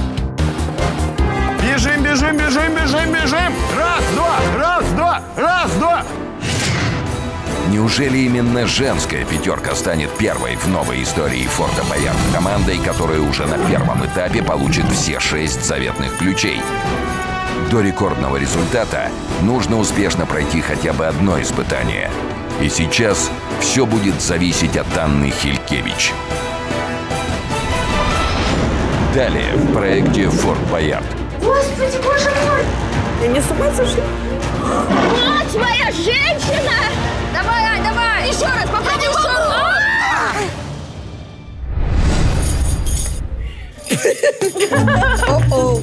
Бежим, бежим, бежим, бежим, бежим. Раз, два, раз, два, раз, два. Неужели именно женская пятерка станет первой в новой истории Форта Боярд командой, которая уже на первом этапе получит все шесть заветных ключей? До рекордного результата нужно успешно пройти хотя бы одно испытание. И сейчас все будет зависеть от Анны Хилькевич. Далее в проекте «Форт Боярд». Господи, боже мой! Я не с ума сошла? Вот моя женщина! Давай, Ань, давай! Еще раз, попробуй еще раз! О-оу.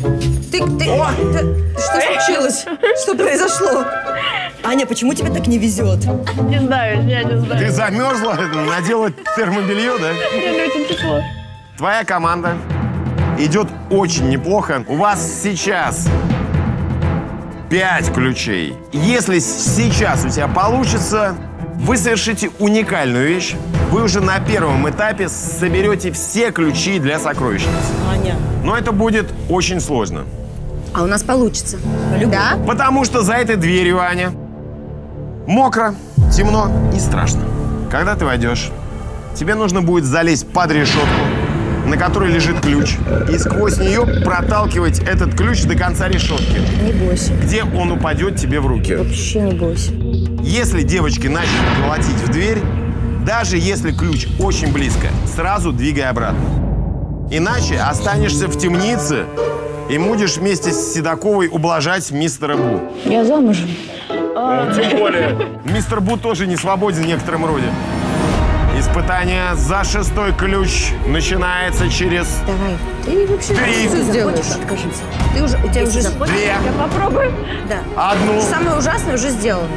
Ты, ты, ты- что случилось? Что произошло? Аня, почему тебе так не везет? Не знаю, я не знаю. Ты замерзла, надела термобелье, да? Мне очень тепло. Твоя команда идет очень неплохо. У вас сейчас пять ключей. Если сейчас у тебя получится, вы совершите уникальную вещь. Вы уже на первом этапе соберете все ключи для сокровищницы. Аня. Но это будет очень сложно. А у нас получится. Да? Потому что за этой дверью, Аня, мокро, темно и страшно. Когда ты войдешь, тебе нужно будет залезть под решетку, на которой лежит ключ, и сквозь нее проталкивать этот ключ до конца решетки, Не бойся. где он упадет тебе в руки. Вообще не бойся. Если девочки начнут колотить в дверь, даже если ключ очень близко, сразу двигай обратно. Иначе останешься в темнице и будешь вместе с Седоковой ублажать мистера Бу. Я замужем. Ну, тем более. Мистер Бу тоже не свободен в некотором роде. Испытание за шестой ключ начинается через Давай. Ты вообще Три. что сделаешь? Откажись. Ты уже, у тебя уже... две, Я попробую. Да. одну. Самое ужасное уже сделано.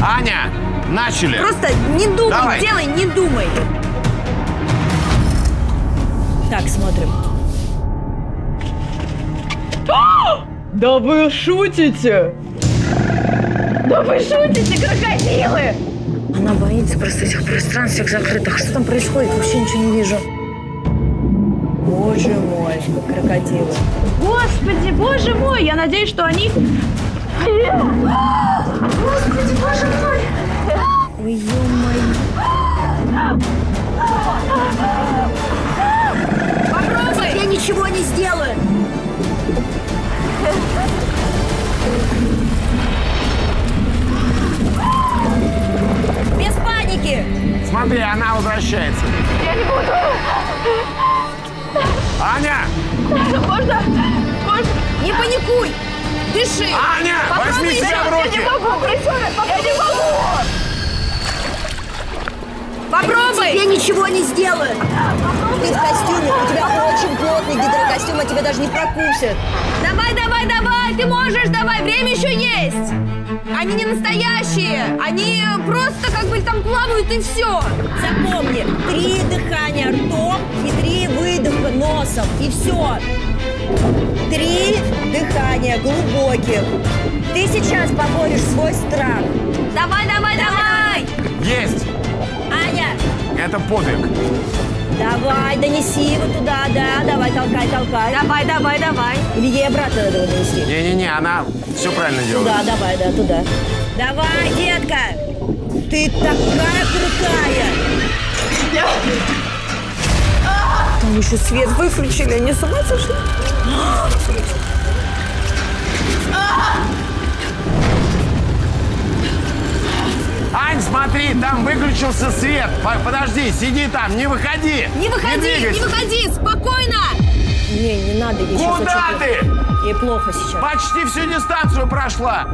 Аня, начали. Просто не думай, Давай. делай, не думай. Так, смотрим. Да вы шутите? Да вы шутите, крокодилы! Она боится просто этих пространств всех закрытых. Что там происходит? Вообще ничего не вижу. Боже мой, крокодилы. Господи, боже мой! Я надеюсь, что они... Господи, боже мой! Ой, ё-моё. Попробуй! Я ничего не сделаю. Паники! Смотри, она получается. Я не буду. Аня! Можно? Можно? Не паникуй! Дыши! Аня, возьми Попробуй себя в руки! Я не могу, я не могу. Попробуй! Тебе ничего не сделают. Ты в костюме, у тебя очень плотный гидрокостюм, а тебя даже не прокусят. Давай, давай, давай! Ты можешь, давай! Время еще есть! Они не настоящие! Они просто как бы там плавают и все! Запомни, три дыхания ртом и три выдоха носом. И все. Три дыхания глубоких. Ты сейчас поборешь свой страх. Давай, давай, давай! Есть! Это подвиг. давай, донеси его туда, да, давай, толкай, толкай. Давай, давай, давай! Или ей обратно надо его донести? Не-не-не, она все правильно делает. Туда, давай, да, туда. Давай, детка! Ты такая крутая! Там еще свет выключили, они с ума сошли? Ань, смотри, там выключился свет. По- Подожди, сиди там, не выходи. Не выходи, не, двигайся. выходи! Спокойно! Не, не надо сейчас Куда очень ты? Ей плохо сейчас. Почти всю дистанцию прошла.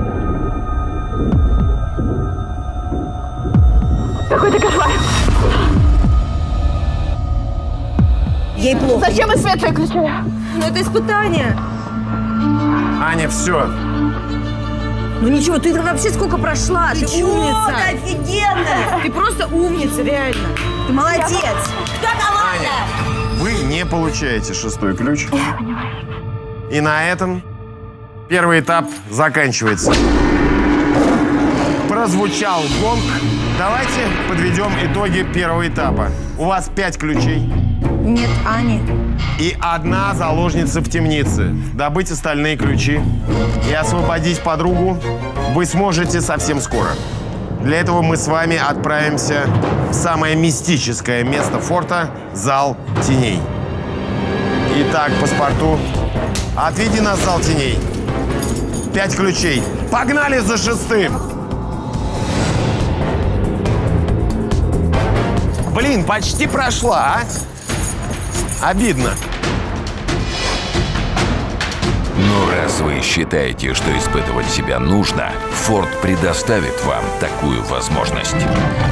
Какой-то кошмар. Ей плохо. Зачем вы свет выключили? Ну это испытание. Аня, все. Ну ничего, ты вообще сколько прошла? Ты, Чего? умница. Ты офигенная! Ты просто умница, реально. Ты молодец. Кто команда? Вы не получаете шестой ключ. И на этом первый этап заканчивается. Прозвучал гонг. Давайте подведем итоги первого этапа. У вас пять ключей Нет, Ани. и одна заложница в темнице. Добыть остальные ключи и освободить подругу вы сможете совсем скоро. Для этого мы с вами отправимся в самое мистическое место форта – зал теней. Итак, паспорту. Отведи нас в зал теней. Пять ключей. Погнали за шестым. Блин, почти прошла, а? Обидно. Но раз вы считаете, что испытывать себя нужно, Форд предоставит вам такую возможность.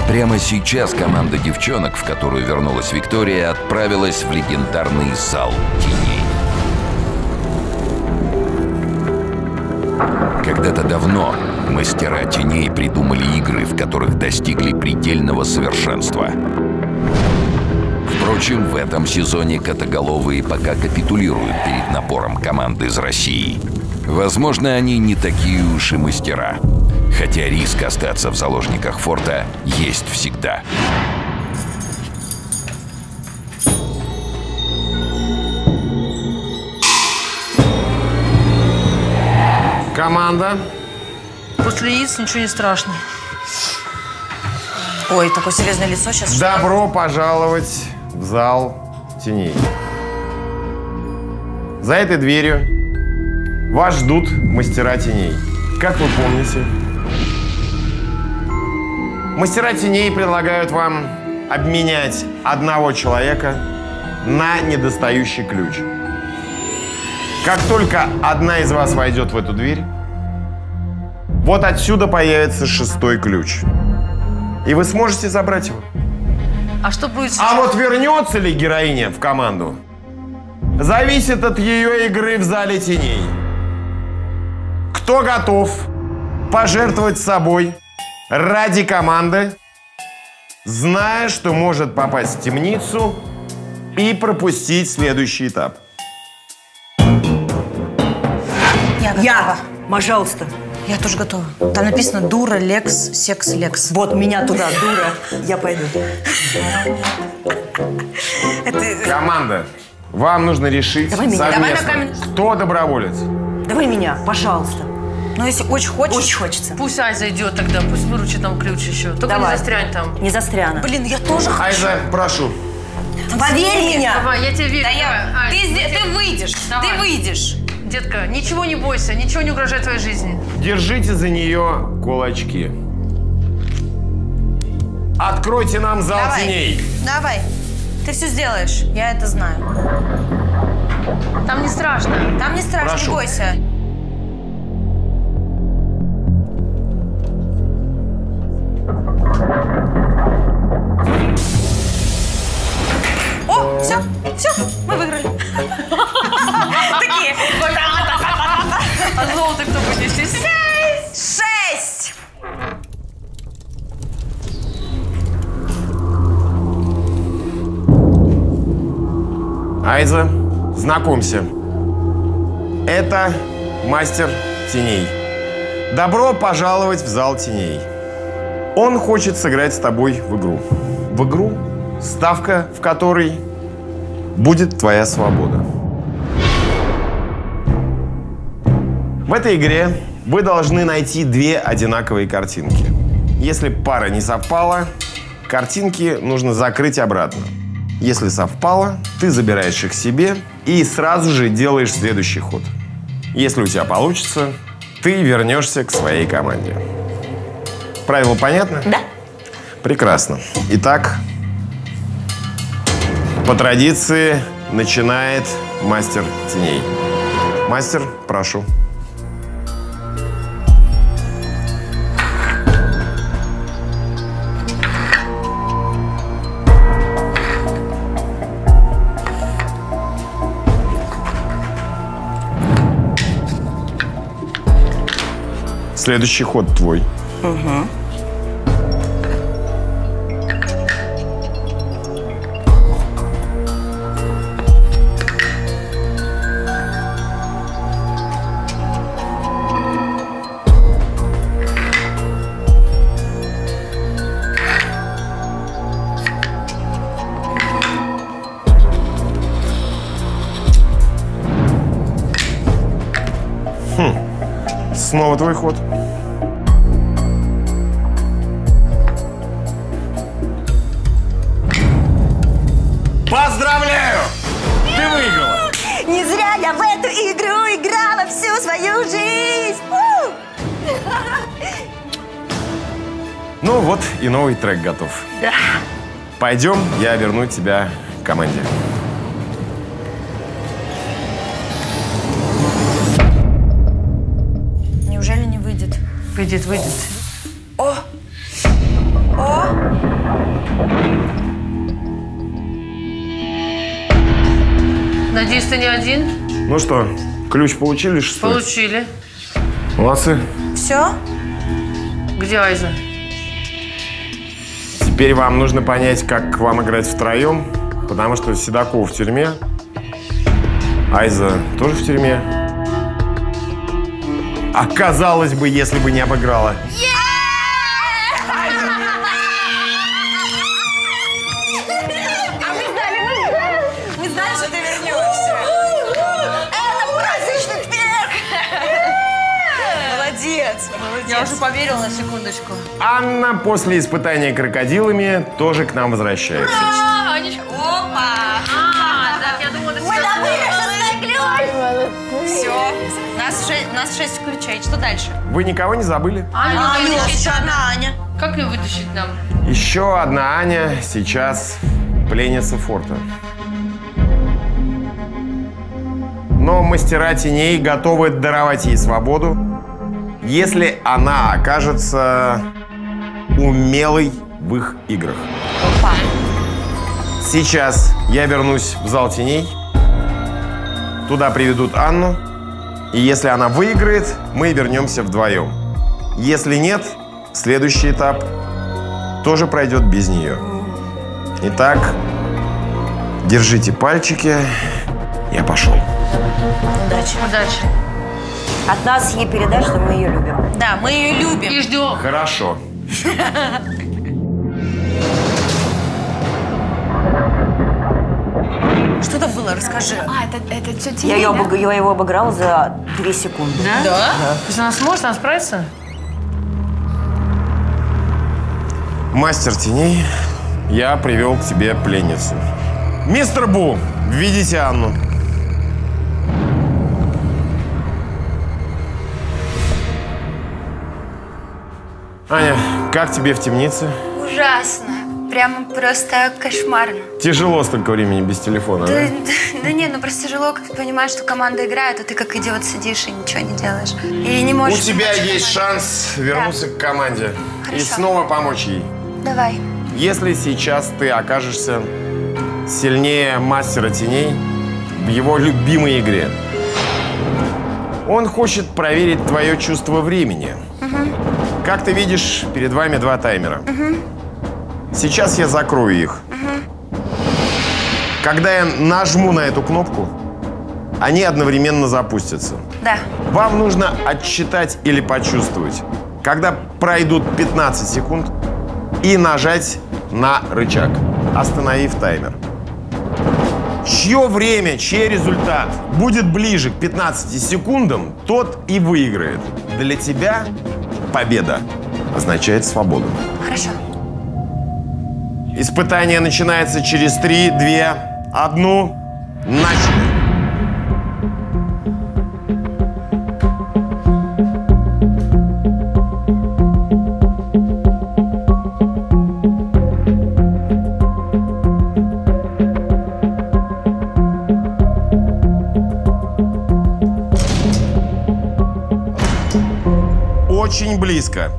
Прямо сейчас команда девчонок, в которую вернулась Виктория, отправилась в легендарный зал теней. Когда-то давно мастера теней придумали игры, в которых достигли предельного совершенства. Впрочем, в этом сезоне котоголовые пока капитулируют перед напором команд из России. Возможно, они не такие уж и мастера. Хотя риск остаться в заложниках форта есть всегда. Команда. После яиц ничего не страшно. Ой, такое серьезное лицо сейчас. Добро пожаловать в зал теней. За этой дверью вас ждут мастера теней. Как вы помните, мастера теней предлагают вам обменять одного человека на недостающий ключ. Как только одна из вас войдет в эту дверь, вот отсюда появится шестой ключ. И вы сможете забрать его. А что будет А вот вернется ли героиня в команду, зависит от ее игры в зале теней. Кто готов пожертвовать собой ради команды, зная, что может попасть в темницу и пропустить следующий этап? Я, Я, пожалуйста. Я тоже готова. Там написано дура, лекс, секс, лекс. Вот меня туда, дура. Я пойду. Команда, вам нужно решить Давай меня. совместно, Давай на камень. кто доброволец. Давай меня, пожалуйста. Ну, если очень хочешь. Очень хочется. Пусть Айза идет тогда, пусть выручит нам ключ еще. Только Давай. не застрянь там. Не застряна. Блин, я тоже хочу. Айза, прошу. Поверь меня. Давай, я тебе верю. Да я... Давай, Ай, Ты, тебе- ты выйдешь. Давай. Ты выйдешь. Детка, ничего не бойся, ничего не угрожает твоей жизни. Держите за нее кулачки. Откройте нам зал Давай. теней. Давай. Ты все сделаешь, я это знаю. Там не страшно. Там не страшно, Прошу. не бойся. О, все, все, мы выиграли. золото кто будет нести? Шесть! Айза, знакомься. Это мастер теней. Добро пожаловать в зал теней. Он хочет сыграть с тобой в игру. В игру, ставка в которой будет твоя свобода. В этой игре вы должны найти две одинаковые картинки. Если пара не совпала, картинки нужно закрыть обратно. Если совпало, ты забираешь их себе и сразу же делаешь следующий ход. Если у тебя получится, ты вернешься к своей команде. Правила понятны? Да. Прекрасно. Итак, по традиции начинает мастер теней. Мастер, прошу. Следующий ход твой. Угу. Снова твой ход. И новый трек готов. Да. Пойдем, я верну тебя к команде. Неужели не выйдет? Выйдет, выйдет. О! О! Надеюсь, ты не один? Ну что, ключ получили шестой? Получили. Молодцы. Все? Где Айза? Теперь вам нужно понять, как вам играть втроем, потому что Седоков в тюрьме, Айза тоже в тюрьме. А казалось бы, если бы не обыграла. Я уже поверила на секундочку. Анна после испытания крокодилами тоже к нам возвращается. А, Анечка. Опа! А, так, я думала, Мы добыли шестой ключ. Все. Нас, ше- нас шесть ключей. Что дальше? Вы никого не забыли? Аню Аню, еще одна Аня. Как ее вытащить нам? Еще одна Аня сейчас пленница форта. Но мастера теней готовы даровать ей свободу, если она окажется умелой в их играх. Опа. Сейчас я вернусь в зал теней. Туда приведут Анну. И если она выиграет, мы вернемся вдвоем. Если нет, следующий этап тоже пройдет без нее. Итак, держите пальчики. Я пошел. Удачи. Удачи. От нас ей передай, что мы ее любим. Да, мы ее любим. И ждем. Хорошо. Что там было? Расскажи. А, это, это тетя Я, ее Лиля? обыг- я его обыграла за две секунды. Да? Да. То есть она сможет, она справится? Мастер теней, я привел к тебе пленницу. Мистер Бу, введите Анну. Аня, как тебе в темнице? Ужасно. Прямо просто кошмарно. Тяжело столько времени без телефона, Да, да? да, да нет, ну просто тяжело, как ты понимаешь, что команда играет, а ты как идиот сидишь и ничего не делаешь. И не У можешь... тебя помочь есть команде. шанс вернуться к команде и Хорошо. снова помочь ей. Давай. Если сейчас ты окажешься сильнее мастера теней в его любимой игре, он хочет проверить твое чувство времени. Как ты видишь, перед вами два таймера. Сейчас я закрою их. Когда я нажму на эту кнопку, они одновременно запустятся. Да. Вам нужно отсчитать или почувствовать, когда пройдут 15 секунд, и нажать на рычаг, остановив таймер. Чье время, чей результат будет ближе к 15 секундам, тот и выиграет. Для тебя победа означает свободу. Хорошо. Испытание начинается через 3, 2, 1. Начали. Очень близко.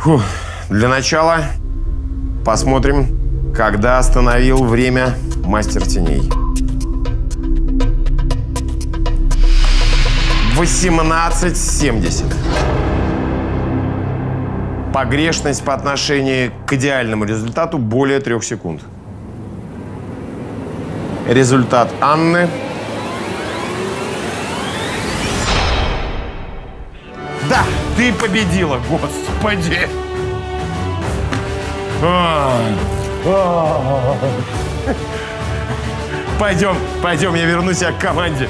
Фух. Для начала посмотрим, когда остановил время мастер теней. 18.70. Погрешность по отношению к идеальному результату более трех секунд. Результат Анны. Ты победила, господи. А. Пойдем, пойдем, я верну тебя к команде.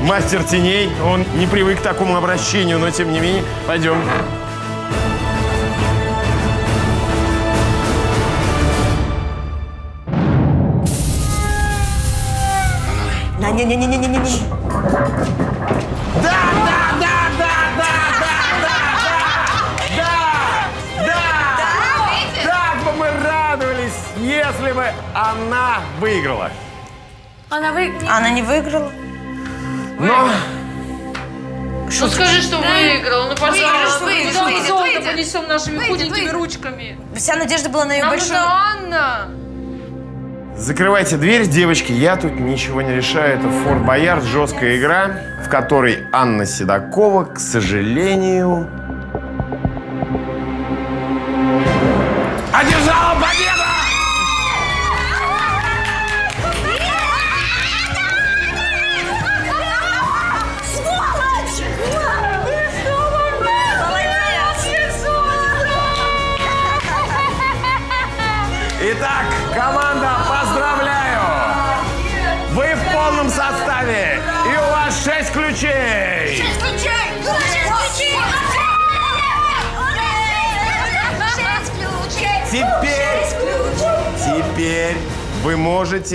Мастер теней, он не привык к такому обращению, но тем не менее, пойдем. На, не-не-не-не-не-не. Да, да, да, да, если бы она выиграла. Она выиграла. Она не выиграла? Но Ну скажи, что выиграла. Ну, пожалуйста. Выйдет, Куда мы выйдет, золото выйдет. понесем нашими Выйдет, худенькими выйдет. ручками? Вся надежда была на ее Нам большую... Анна. Закрывайте дверь, девочки, я тут ничего не решаю. Это Форт Боярд, жесткая игра, в которой Анна Седокова, к сожалению,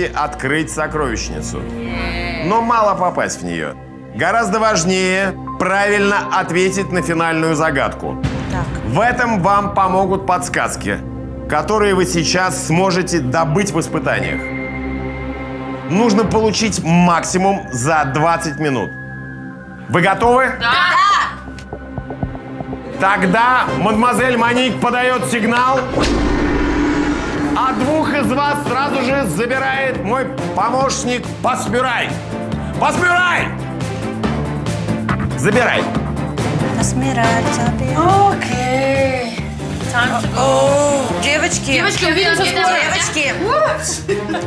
можете открыть сокровищницу. Но мало попасть в нее. Гораздо важнее правильно ответить на финальную загадку. В этом вам помогут подсказки, которые вы сейчас сможете добыть в испытаниях. Нужно получить максимум за 20 минут. Вы готовы? Да. Тогда мадемуазель Моник подает сигнал. А двух из вас сразу же забирает мой помощник Пасмюрай. Пасмюрай! Забирай. Посмирать, Окей. Time to go. О, девочки, Девочки, увидимся скоро. девочки,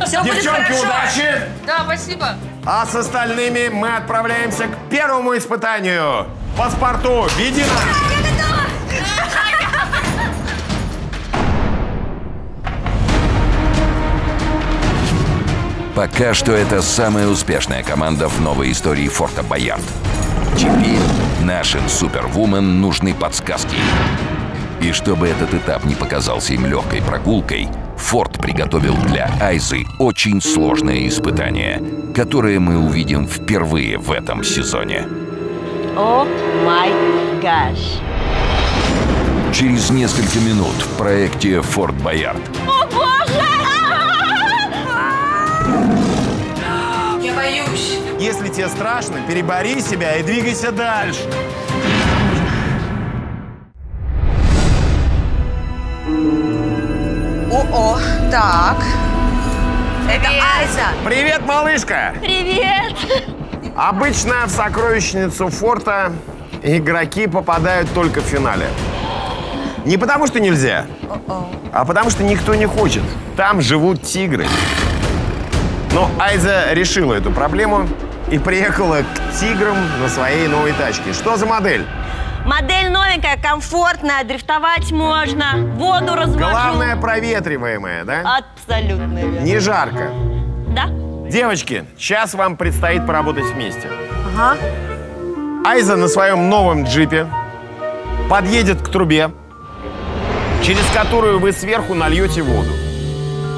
все будет Девчонки, хорошо. удачи! Да, спасибо. А с остальными мы отправляемся к первому испытанию. Паспорту, веди нас! Пока что это самая успешная команда в новой истории Форта Боярд. Теперь нашим супервумен нужны подсказки. И чтобы этот этап не показался им легкой прогулкой, Форд приготовил для Айзы очень сложное испытание, которое мы увидим впервые в этом сезоне. О май гаш. Через несколько минут в проекте «Форт Боярд». О! Я боюсь. Если тебе страшно, перебори себя и двигайся дальше. О-о, так. Это Айза. Привет, малышка! Привет! Обычно в сокровищницу форта игроки попадают только в финале. Не потому, что нельзя, а потому, что никто не хочет. Там живут тигры. Но Айза решила эту проблему и приехала к тиграм на своей новой тачке. Что за модель? Модель новенькая, комфортная, дрифтовать можно, воду развожу. Главное, проветриваемая, да? Абсолютно верно. Не жарко. Да? Девочки, сейчас вам предстоит поработать вместе. Ага. Айза на своем новом джипе подъедет к трубе, через которую вы сверху нальете воду.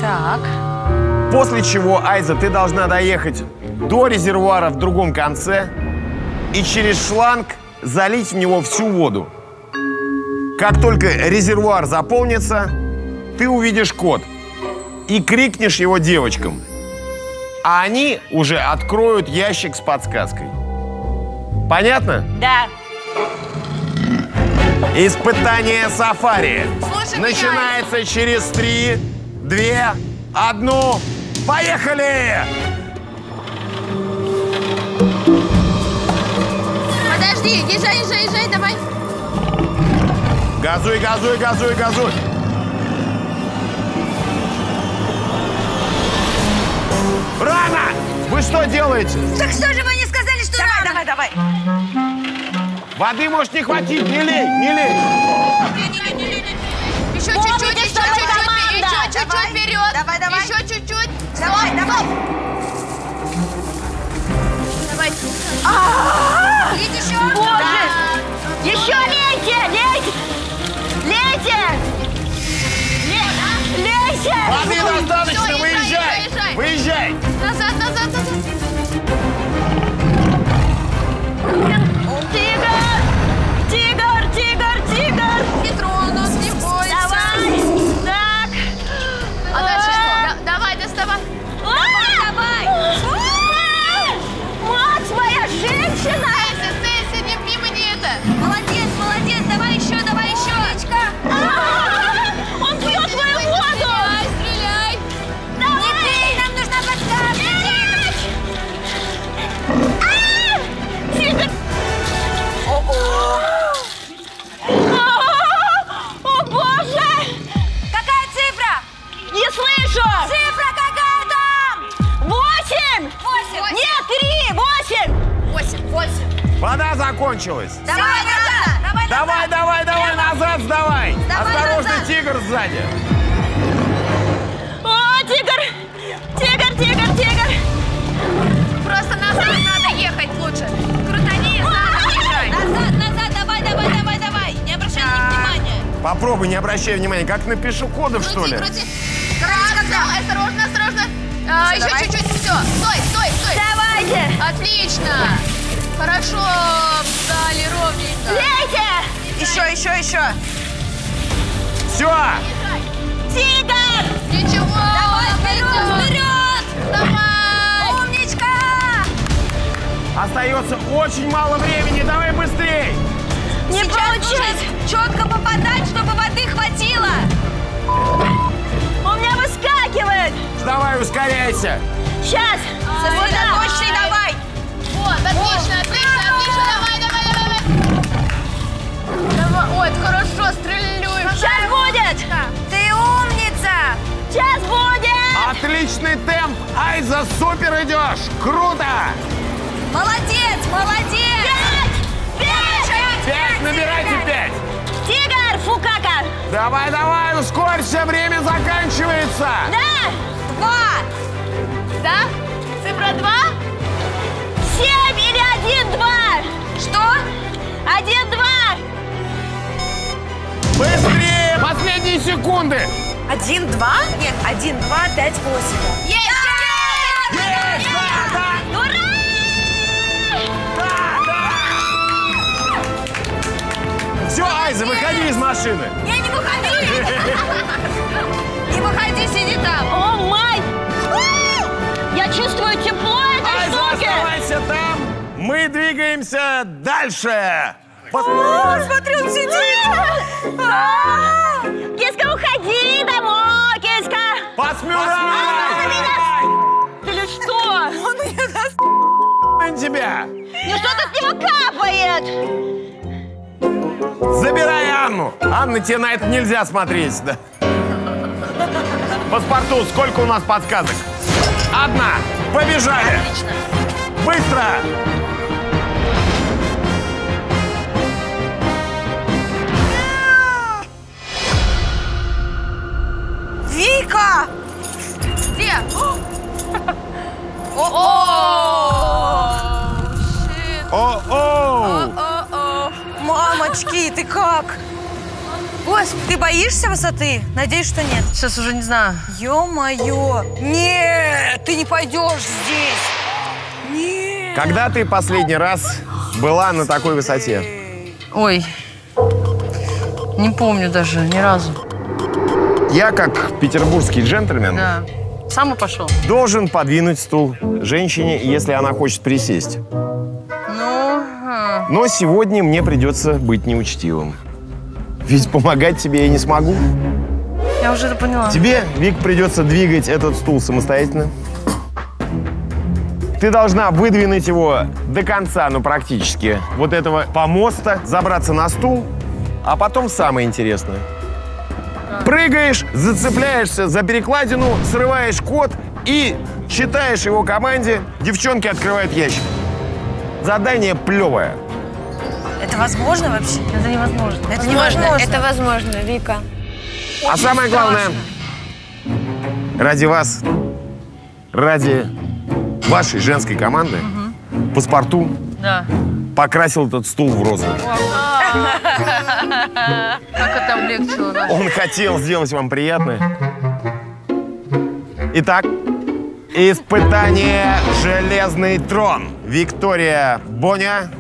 Так. После чего, Айза, ты должна доехать до резервуара в другом конце и через шланг залить в него всю воду. Как только резервуар заполнится, ты увидишь код и крикнешь его девочкам. А они уже откроют ящик с подсказкой. Понятно? Да. Испытание сафари Слушай начинается через три, две, одну. Поехали! Подожди, езжай, езжай, езжай, давай. Газуй, газуй, газуй, газуй. Рано! Вы что делаете? Так что же вы не сказали, что Давай, рано? давай, давай. Воды может не хватить, не лей, не лей. Еще Помните, чуть-чуть, еще что мы чуть-чуть, еще чуть-чуть вперед. Давай, давай. Еще чуть-чуть. Давай, Стоп, давай. стоп. Давай. Лить еще. Боже! Еще лейте! Лейте! Лейте! Ле- Лейте! Воды достаточно, выезжай. езжай, езжай. Выезжай. Назад, назад, назад. Вода закончилась. Давай назад. Давай Давай, давай, давай, назад сдавай. Давай Осторожно, назад. тигр сзади. О, тигр! Тигр, тигр, тигр! Просто назад надо ехать лучше. Крутани, назад. Назад, назад, давай, давай, давай, давай! Не обращай на них внимания! Попробуй, не обращай внимания, как на пешеходов, что Крути, ли? крути. Так, осторожно, осторожно. А, еще чуть-чуть. Все, стой, стой, стой. Давайте! Отлично. Хорошо дали ровненько. Лейте! Еще, еще, еще. Все, Тигр! Ничего. Давай, вперед, вперед! Давай. Умничка! остается очень мало времени, давай быстрей. Не Сейчас получилось! нужно четко попадать, чтобы воды хватило. У меня выскакивает! Давай, ускоряйся. Сейчас! Сосредоточься и давай. Вот, отлично, отлично. Ой, хорошо, стрелюй. Сейчас будет! Ты умница. Сейчас будет! Отличный темп. Айза, супер идешь. Круто. Молодец, молодец. Пять! Пять, набирайте пять. Тигр! Фукака! Давай, давай, ускорься, время заканчивается. Да! Два. Да? Цифра два? Семь или один, два! Что? Один, два! Быстрее, последние секунды. Один, два? Нет, один, два, пять, восемь. Есть! Есть, да, да, Ура! да, да. Все, Айза, выходи из машины. Не, не выходи! Не выходи, сиди там. О, май! Я чувствую тепло этой штуки. Оставайся там. Мы двигаемся дальше. Пос- О, смотри, он сидит! Тебя! Ну что-то с него капает! Забирай Анну! Анна, тебе на это нельзя смотреть, да? Паспорту, сколько у нас подсказок? Одна! Побежали! Быстро! Вика! Где? О-оу! Мамочки, ты как? Господи, ты боишься высоты? Надеюсь, что нет. Сейчас уже не знаю. Ё-моё! Нет, ты не пойдешь здесь. Нет. Когда ты последний раз была на такой высоте? Ой, не помню даже ни разу. Я, как петербургский джентльмен, Да. Сам и пошел. должен подвинуть стул женщине, если она хочет присесть. Но сегодня мне придется быть неучтивым. Ведь помогать тебе я не смогу. я уже это поняла. Тебе, Вик, придется двигать этот стул самостоятельно. Ты должна выдвинуть его до конца, ну практически, вот этого помоста, забраться на стул, а потом самое интересное. Прыгаешь, зацепляешься за перекладину, срываешь код и читаешь его команде, девчонки открывают ящик. Задание плевое. Это возможно вообще? Это невозможно. Это невозможно. Это возможно, Вика. А самое главное, ради вас, ради вашей женской команды, паспорту Да. покрасил этот стул в розовый. Как это облегчило. Он хотел сделать вам приятное. Итак, испытание «Железный трон». Виктория Боня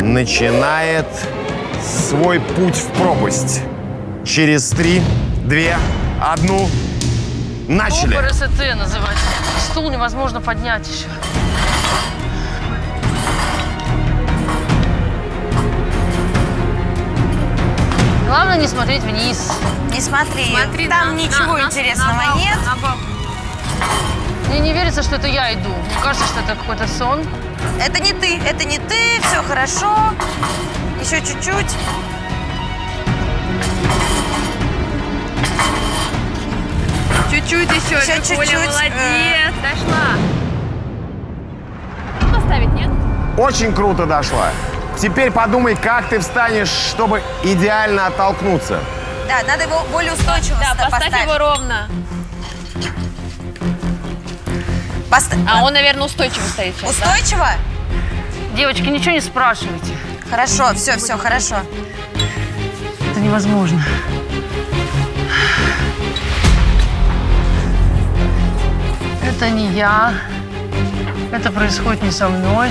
начинает свой путь в пропасть. Через три, две, одну. Начали. РСТ называется. Стул невозможно поднять еще. Главное не смотреть вниз. Не смотри. Там ничего интересного нет. Мне не верится, что это я иду. Мне кажется, что это какой-то сон. Это не ты, это не ты, все хорошо. Еще чуть-чуть. Чуть-чуть еще. Еще чуть-чуть. молодец. Дошла. Поставить, нет? Очень круто дошла. Теперь подумай, как ты встанешь, чтобы идеально оттолкнуться. Да, надо его более устойчиво Да, ста- поставь поставить. его ровно. Поста- А он, наверное, устойчиво стоит сейчас, да? Устойчиво? Девочки, ничего не спрашивайте. Хорошо, все, все, хорошо. Это невозможно. Это не я. Это происходит не со мной.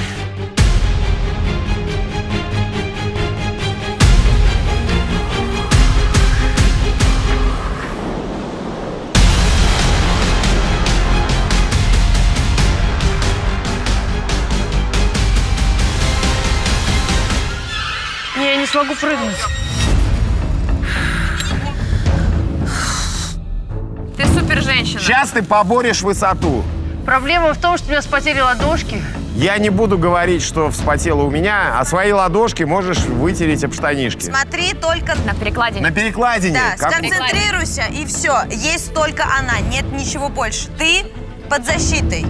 Смогу прыгнуть. Ты супер женщина. Сейчас ты поборешь высоту. Проблема в том, что у меня спотели ладошки. Я не буду говорить, что вспотело у меня, а свои ладошки можешь вытереть об штанишки. Смотри только... На перекладине. На перекладине. Да, Как- сконцентрируйся, и все. Есть только она, нет ничего больше. Ты под защитой.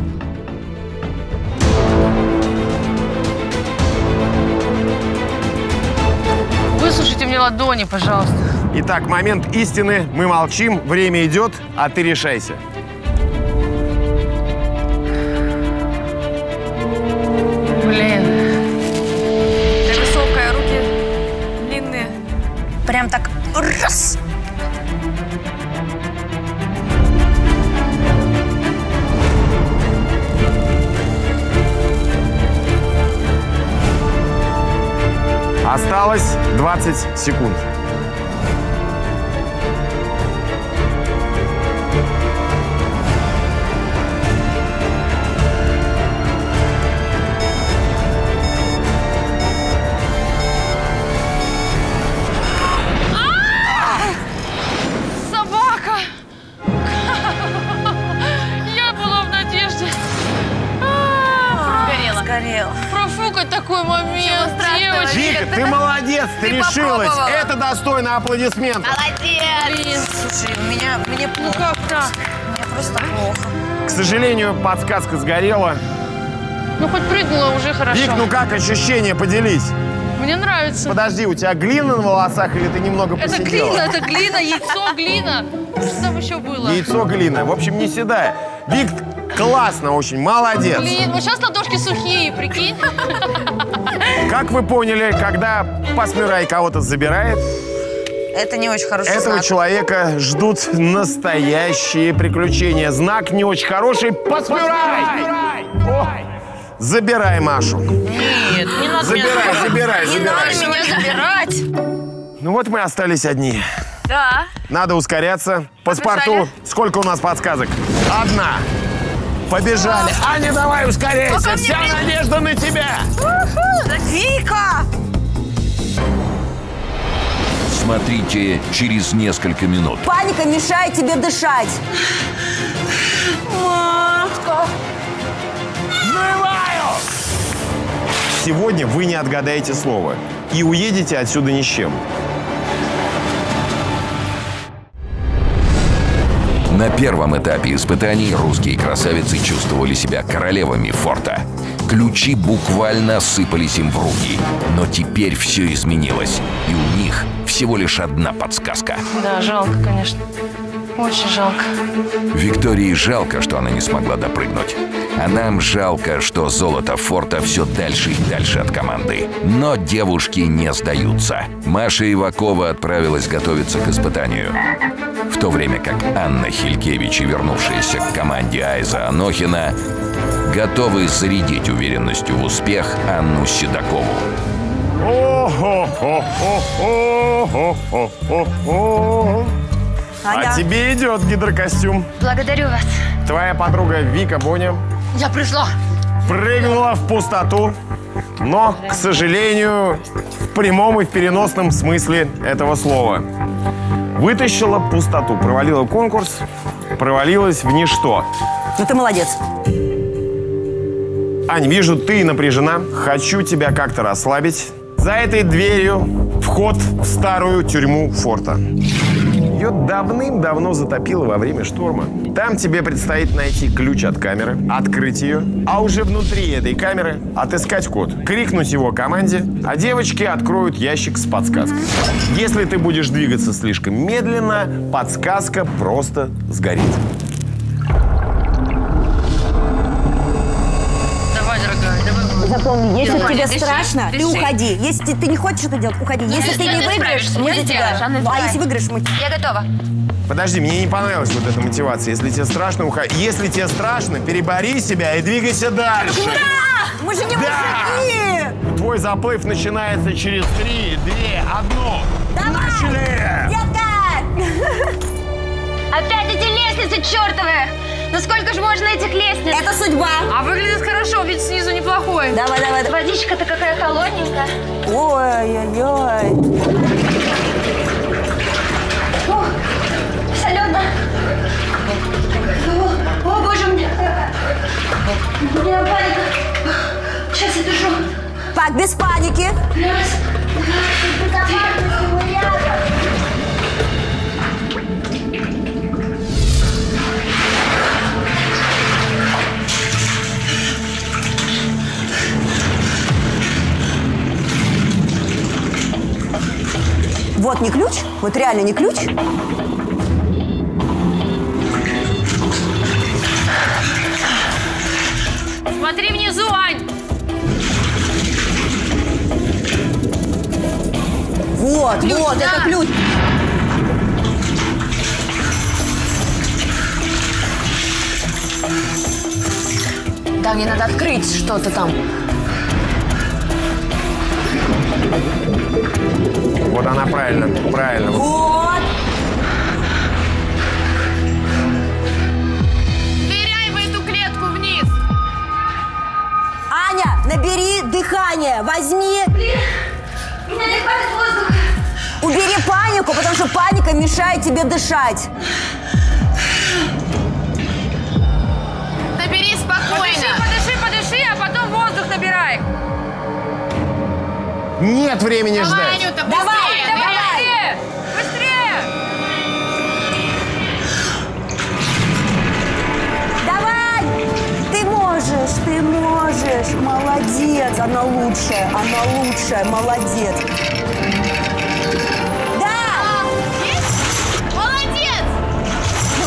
Мне ладони, пожалуйста. Итак, момент истины. Мы молчим, время идет, а ты решайся. Блин. Осталось 20 секунд. Собака! Я была в надежде. А, Сгорела. Сгорел. Профукать такой момент, девочки. Вика, ты молодец, ты, Ты решилась. попробовала. Это достойно аплодисментов. Молодец! Слушай, у меня, мне плохо. Как так? Мне просто плохо. К сожалению, подсказка сгорела. Ну, хоть прыгнула уже хорошо. Вик, ну как ощущения, поделись. Мне нравится. Подожди, у тебя глина на волосах или ты немного Это посидела? глина, это глина, яйцо, глина. Что там еще было? Яйцо глина. В общем, не седая. Вик, классно очень, молодец. Блин, вот сейчас ладошки сухие, прикинь. Как вы поняли, когда Пасмирай кого-то забирает, Это не очень хороший этого знак. человека ждут настоящие приключения. Знак не очень хороший. Пасмирай! Забирай Машу. Нет, не надо Забирай, меня забирай, Не забирай. надо меня забирать. Ну вот мы остались одни. Да. Надо ускоряться. По Побежали. спорту сколько у нас подсказок? Одна. Побежали. Аня, давай ускоряйся. Сколько мне Вся времени? надежда на тебя. Вика! Смотрите через несколько минут. Паника мешает тебе дышать. Матка! Взрываю! Сегодня вы не отгадаете слово и уедете отсюда ни с чем. На первом этапе испытаний русские красавицы чувствовали себя королевами форта. Ключи буквально сыпались им в руки. Но теперь все изменилось. И у них всего лишь одна подсказка. Да, жалко, конечно. Очень жалко. Виктории жалко, что она не смогла допрыгнуть. А нам жалко, что золото форта все дальше и дальше от команды. Но девушки не сдаются. Маша Ивакова отправилась готовиться к испытанию. В то время как Анна Хилькевич и вернувшаяся к команде Айза Анохина готовы зарядить уверенностью в успех Анну Седокову. А тебе идет гидрокостюм. Благодарю вас. Твоя подруга Вика Боня Я пришла. прыгнула в пустоту, но, к сожалению, в прямом и в переносном смысле этого слова. Вытащила пустоту, провалила конкурс, провалилась в ничто. Ну ты молодец. Ань, вижу, ты напряжена. Хочу тебя как-то расслабить. За этой дверью вход в старую тюрьму форта. Ее давным-давно затопило во время шторма. Там тебе предстоит найти ключ от камеры, открыть ее, а уже внутри этой камеры отыскать код, крикнуть его команде, а девочки откроют ящик с подсказкой. Если ты будешь двигаться слишком медленно, подсказка просто сгорит. Запомни, если Давай, тебе дыши, страшно, ты дыши. уходи. Если ты, ты не хочешь это делать, уходи. Если ты не ты выиграешь, мы ты за тебя. Ну, а если выиграешь, мы... Я готова. Подожди, мне не понравилась вот эта мотивация. Если тебе страшно, уходи. Если тебе страшно, перебори себя и двигайся дальше. Мы же не Да! мужики! Твой заплыв начинается через три, две, одну. Давай! Начали! Детка! Опять эти лестницы чертовы! Ну сколько же можно этих лестниц? Это судьба. А выглядит хорошо, ведь снизу неплохой. Давай, давай, давай. Водичка-то какая холодненькая. Ой-ой-ой. Фух, солено. О, о, боже мой. У меня паника. Сейчас я дышу. Так, без паники. Раз, два, три. Вот не ключ, вот реально не ключ. Смотри внизу, Ань. Вот, Ключ, вот, да. это ключ. Да, мне надо открыть что-то там. Вот она правильно, правильно. Вот. Ныряй в эту клетку вниз. Аня, набери дыхание, возьми. Меня не хватит воздуха. Убери панику, потому что паника мешает тебе дышать. Набери спокойно. Подыши, подыши, подыши, а потом воздух набирай. Нет времени Давай, ждать. Анюта, давай. Ты можешь. Молодец, она лучшая, она лучшая, молодец. Да! Молодец!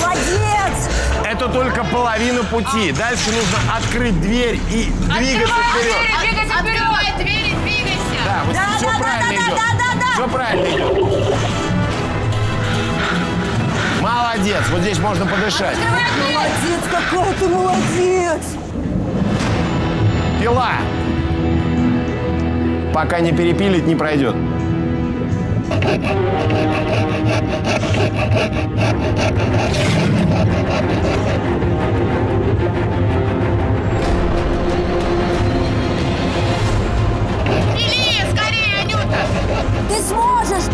Молодец! Это только половина пути. Дальше нужно открыть дверь и двигаться вперед. Двигайся вперед. Открывай двери, двигайся. Да, вот Да, все да, да, правильно да, идет. да, да, да. Все правильно идет. Молодец, вот здесь можно подышать. Молодец, какой ты молодец! Пила. Пока не перепилить, не пройдет. Пили, скорее, Анюта. Ты сможешь!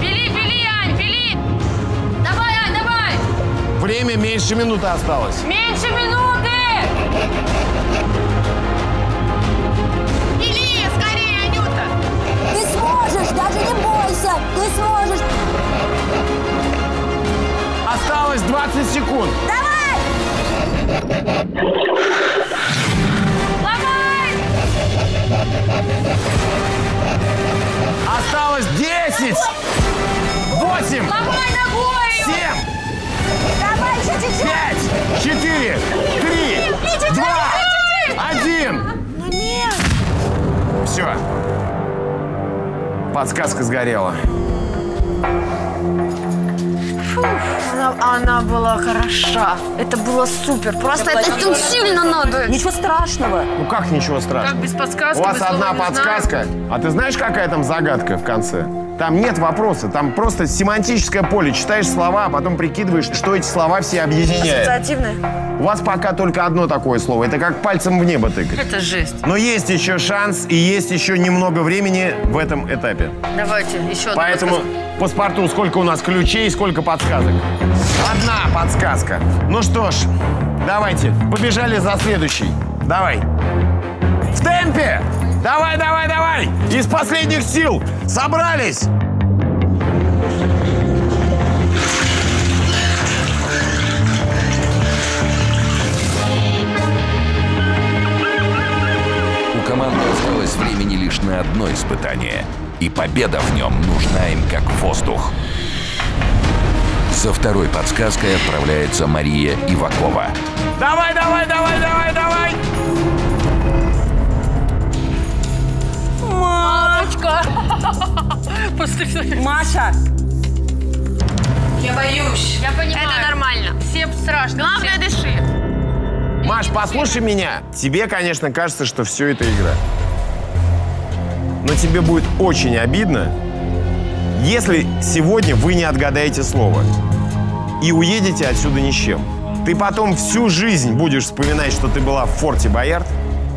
Пили, пили, Ань, пили. Давай, Ань, давай. Время меньше минуты осталось. Меньше минуты. Ты сможешь! Осталось 20 секунд. Давай! Ломай. Осталось 10. 8. Ломай ногой. 7. Давай, еще чуть-чуть! 5. 4. 3. 2. 1. Ну нет! Все. Подсказка сгорела. Она, она была хороша. Это было супер. Просто это тут сильно надо. Ничего страшного. Ну как ничего страшного? Как без подсказки? У вас одна подсказка. А ты знаешь, какая там загадка в конце? Там нет вопроса, там просто семантическое поле. Читаешь слова, а потом прикидываешь, что эти слова все объединяют. Ассоциативная? У вас пока только одно такое слово. Это как пальцем в небо тыкать. Это жесть. Но есть еще шанс и есть еще немного времени в этом этапе. Давайте, еще одна Поэтому подсказка. паспорту сколько у нас ключей, сколько подсказок? Одна подсказка. Ну что ж, давайте, побежали за следующей. Давай. В темпе! Давай, давай, давай! Из последних сил! Собрались! У команды осталось времени лишь на одно испытание, и победа в нем нужна им как воздух. За второй подсказкой отправляется Мария Ивакова. Давай, давай, давай, давай, давай! Мамочка. Маша! Я боюсь. Я понимаю. Это нормально. Всем страшно. Главное, дыши. Маш, послушай меня. Тебе, конечно, кажется, что все это игра. Но тебе будет очень обидно, если сегодня вы не отгадаете слово и уедете отсюда ни с чем. Ты потом всю жизнь будешь вспоминать, что ты была в форте Боярд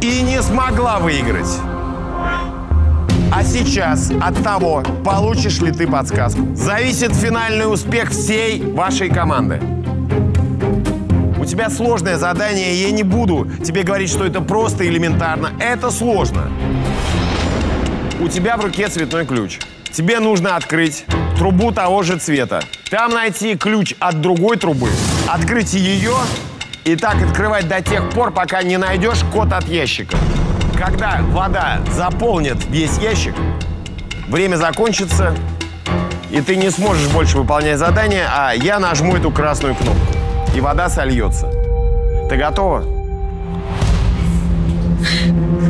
и не смогла выиграть. А сейчас от того, получишь ли ты подсказку, зависит финальный успех всей вашей команды. У тебя сложное задание, я не буду тебе говорить, что это просто элементарно. Это сложно. У тебя в руке цветной ключ. Тебе нужно открыть трубу того же цвета. Там найти ключ от другой трубы, открыть ее и так открывать до тех пор, пока не найдешь код от ящика. Когда вода заполнит весь ящик, время закончится, и ты не сможешь больше выполнять задание, а я нажму эту красную кнопку, и вода сольется. Ты готова?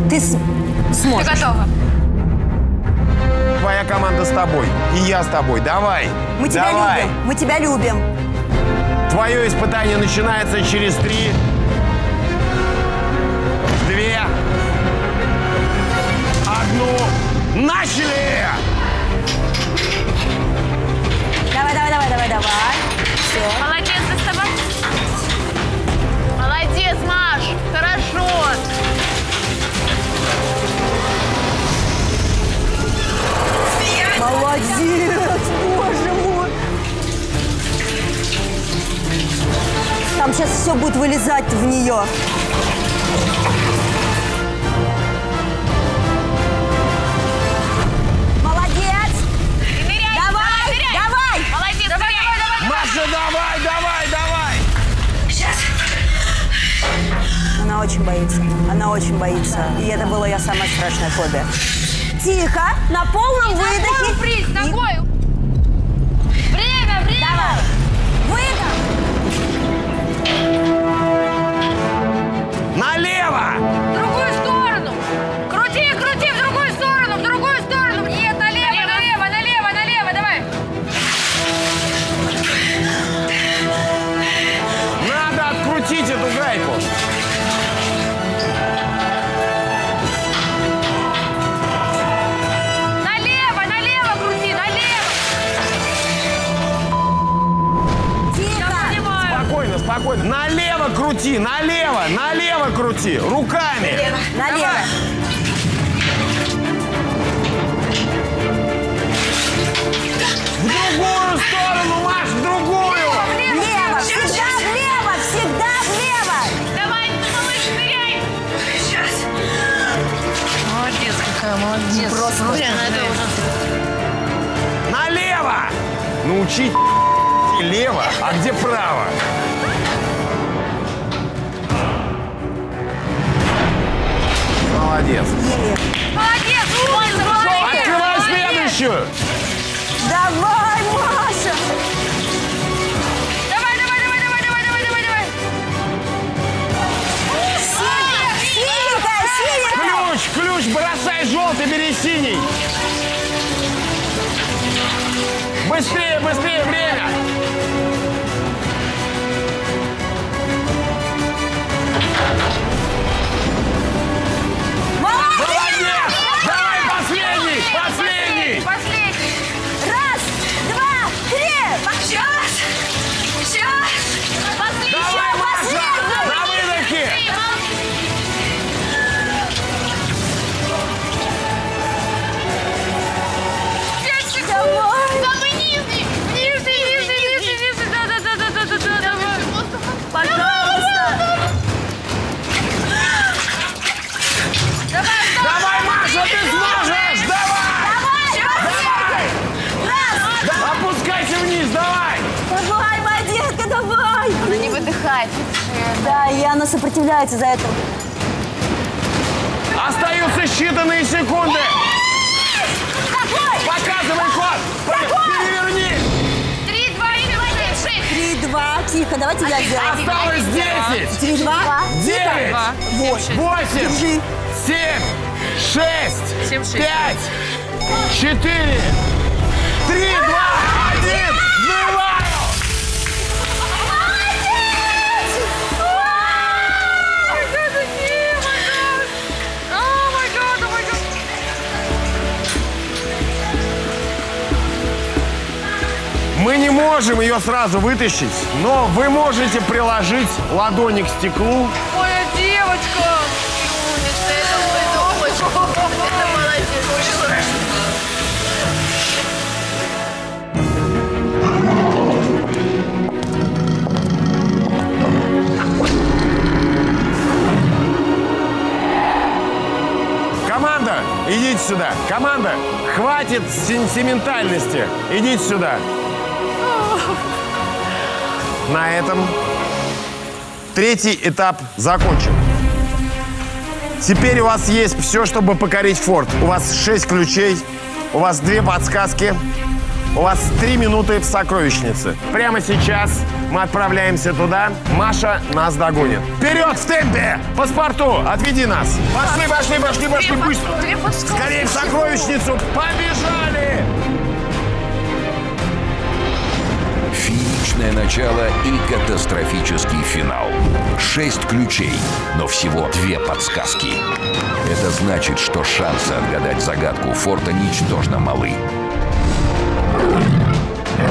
Ты с- сможешь. Ты готова? Твоя команда с тобой, и я с тобой. Давай. Мы тебя Давай. любим. Мы тебя любим. Твое испытание начинается через три, Начали! Давай, давай, давай, давай, давай. Все. Молодец, с тобой. Молодец, Маш. Хорошо. Молодец, боже мой. Там сейчас все будет вылезать в нее. Очень боится. Она очень боится. И это была ее самая страшная фобия. Тихо, на полном выдохе. Ногой. Крути, налево, налево крути. Руками. Налево. В другую сторону, Маш, в другую. Влево. Всегда влево. Всегда влево. Давай, малыш, ныряй. Сейчас. Молодец какая, молодец. Просто Ну, реально, это молодец. уже... Налево. Научить лево, а где право? Молодец. Молодец, умница, молодец. Открывай следующую. Давай, Маша. Давай, давай, давай, давай, давай, давай, давай, давай. Синенькая, синенькая. Ключ, ключ, бросай желтый, бери синий. Быстрее, быстрее, время. Выдыхает. Да, и она сопротивляется за это. Остаются считанные секунды! Какой? Показывай ход! Переверни! Три, два, один, шесть. Три, два. Тихо, давайте я сделаю. Осталось 10! Три, два. 9! Восемь. 8! Держи. 7! 6! Семь, шесть. 5! 4! 3, 2, 1! Мы не можем ее сразу вытащить, но вы можете приложить ладони к стеклу. Моя девочка! Это молодец. Команда, идите сюда. Команда, хватит сентиментальности. Идите сюда. На этом третий этап закончен. Теперь у вас есть все, чтобы покорить форт. У вас шесть ключей, у вас две подсказки, у вас три минуты в сокровищнице. Прямо сейчас мы отправляемся туда. Маша нас догонит. Вперед в темпе! Паспорту, отведи нас. Пошли, пошли, пошли, пошли, быстро. Скорее в сокровищницу. Побежали! Фееричное начало и катастрофический финал. Шесть ключей, но всего две подсказки. Это значит, что шансы отгадать загадку форта ничтожно малы.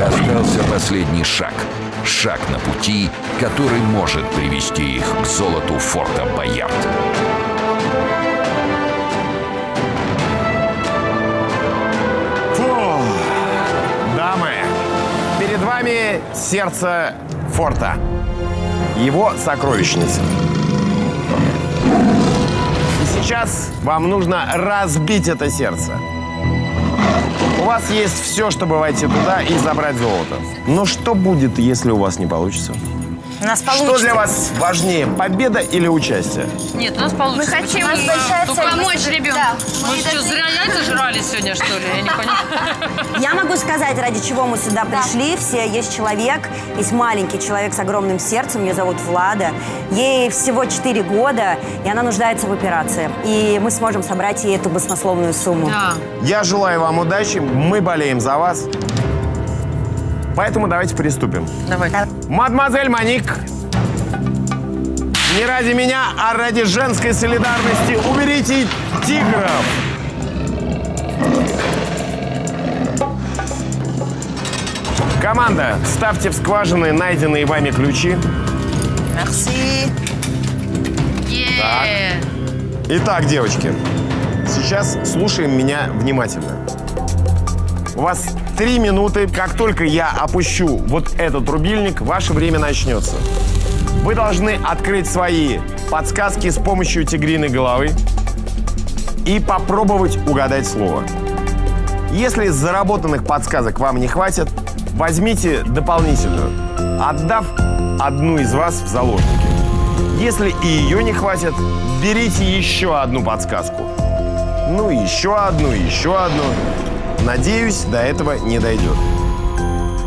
Остался последний шаг. Шаг на пути, который может привести их к золоту форта Боярд. Сердце форта. Его сокровищница. И сейчас вам нужно разбить это сердце. У вас есть все, чтобы войти туда и забрать золото. Но что будет, если у вас не получится? У нас Что получится. для вас важнее, победа или участие? Нет, у нас получится. Мы хотим, Почему? большая цель. помочь ребенку. Да. Мы Мы что, зря яйца жрали сегодня, что ли? Я не понимаю. Я могу сказать, ради чего мы сюда пришли. Все есть человек, есть маленький человек с огромным сердцем. Ее зовут Влада. Ей всего 4 года, и она нуждается в операции. И мы сможем собрать ей эту баснословную сумму. Я желаю вам удачи, мы болеем за вас. Поэтому давайте приступим. Давай. Мадемуазель Маник, не ради меня, а ради женской солидарности уберите тигров. Команда, ставьте в скважины найденные вами ключи. Мерси. Е. Итак, девочки, сейчас слушаем меня внимательно. У вас три минуты. Как только я опущу вот этот рубильник, ваше время начнется. Вы должны открыть свои подсказки с помощью тигриной головы и попробовать угадать слово. Если заработанных подсказок вам не хватит, возьмите дополнительную, отдав одну из вас в заложники. Если и ее не хватит, берите еще одну подсказку. Ну, еще одну, еще одну. Надеюсь, до этого не дойдет.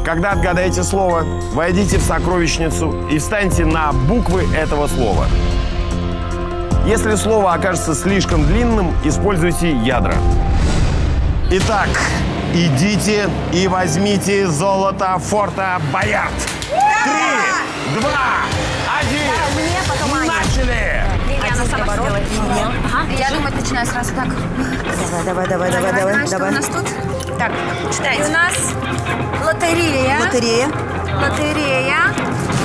Когда отгадаете слово, войдите в сокровищницу и встаньте на буквы этого слова. Если слово окажется слишком длинным, используйте ядра. Итак, идите и возьмите золото форта Боярд. Три, два, один. Начали! Она сама сделает. Я думаю, начинаю сразу так. Давай, давай, давай, давай, давай, давай. у нас тут? Так, читайте. У нас лотерея. Лотерея. Лотерея.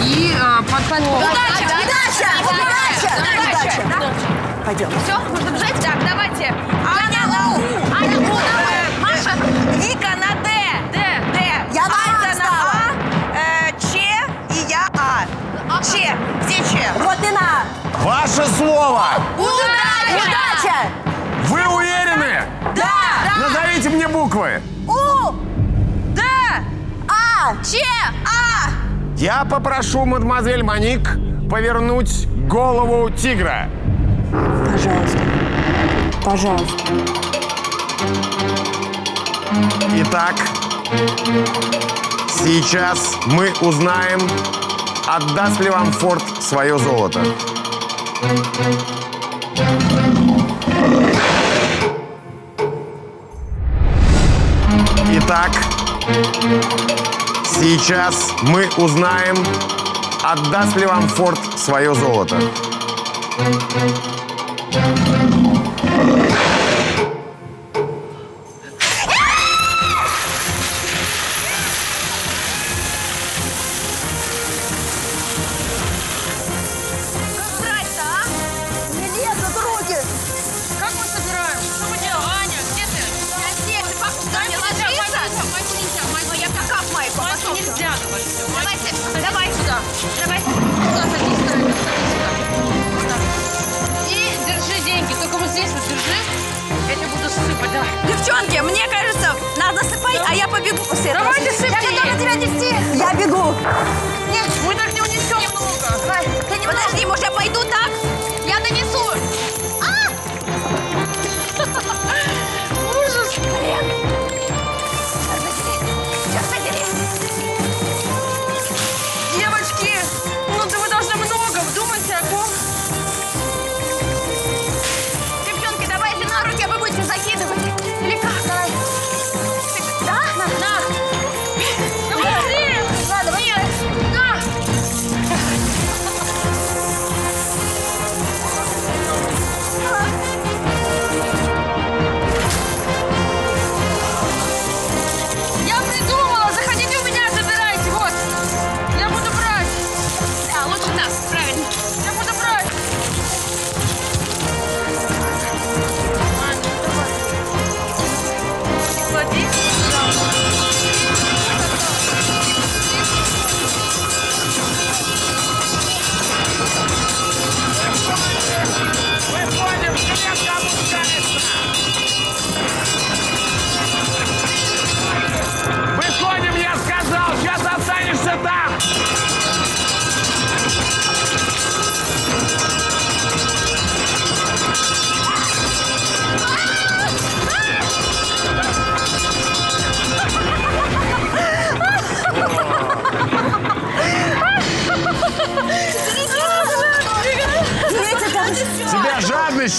И а, под... Удача! Удача! Удача! Удача! Пойдем. Все, можно бежать? Так, давайте. Аня на У. Аня У. Э, Маша. Вика на Д. Д. Д. Я на А на А. э, Че и я А. Че. Где Че? Вот и на. Ваше слово! Удача! Удача! Вы уверены? Да! Назовите мне буквы. У. Д. А! Че. А. Я попрошу мадемуазель Маник повернуть голову тигра. Пожалуйста. Пожалуйста. Итак, сейчас мы узнаем, отдаст ли вам Форд свое золото. Итак, сейчас мы узнаем, отдаст ли вам Форд свое золото. нести. Давайте. Я готова тебя нести. Я бегу. Нет, мы так не унесем. Немного. Подожди, может, я пойду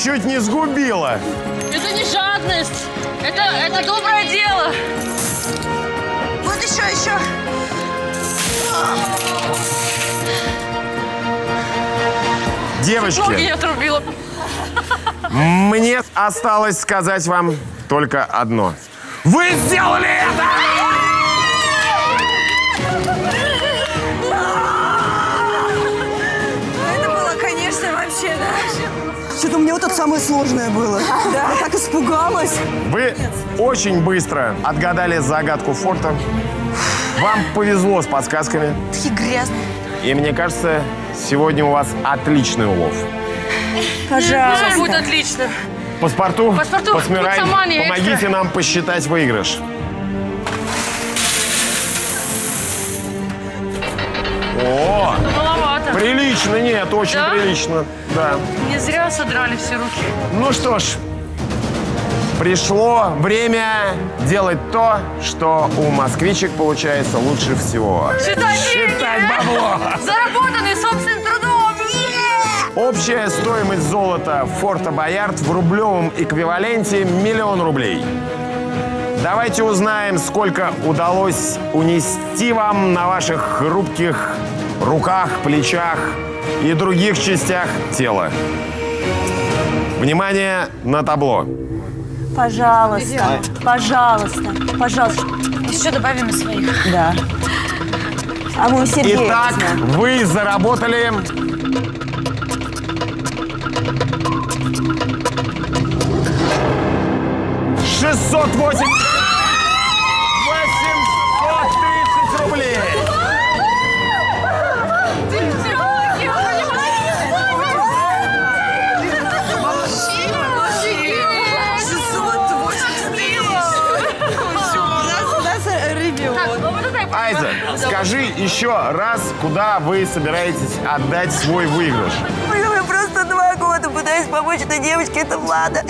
чуть не сгубила. Это не жадность. Это, это доброе дело. Вот еще, еще. Ноги Девочки, не отрубила. мне осталось сказать вам только одно. Вы сделали самое сложное было. Да. Я так испугалась. Вы очень быстро отгадали загадку форта. Вам повезло с подсказками. Такие грязные. И мне кажется, сегодня у вас отличный улов. Пожалуйста. Будет отлично. Паспорту, Паспорту, Пасмирай, помогите нам посчитать выигрыш. Прилично, нет, очень Да? прилично. Да. Не зря содрали все руки. Ну что ж, пришло время делать то, что у москвичек получается лучше всего. Считать Считать бабло. Заработанный собственным трудом. Общая стоимость золота Форта Боярд в рублевом эквиваленте миллион рублей. Давайте узнаем, сколько удалось унести вам на ваших хрупких руках, плечах и других частях тела. Внимание на табло. Пожалуйста, пожалуйста, пожалуйста. Еще добавим из своих. Да. А мы Сергея Итак, возьмем. вы заработали шестьсот восемь скажи еще раз, куда вы собираетесь отдать свой выигрыш? Я просто два года пытаюсь помочь этой девочке, это Влада.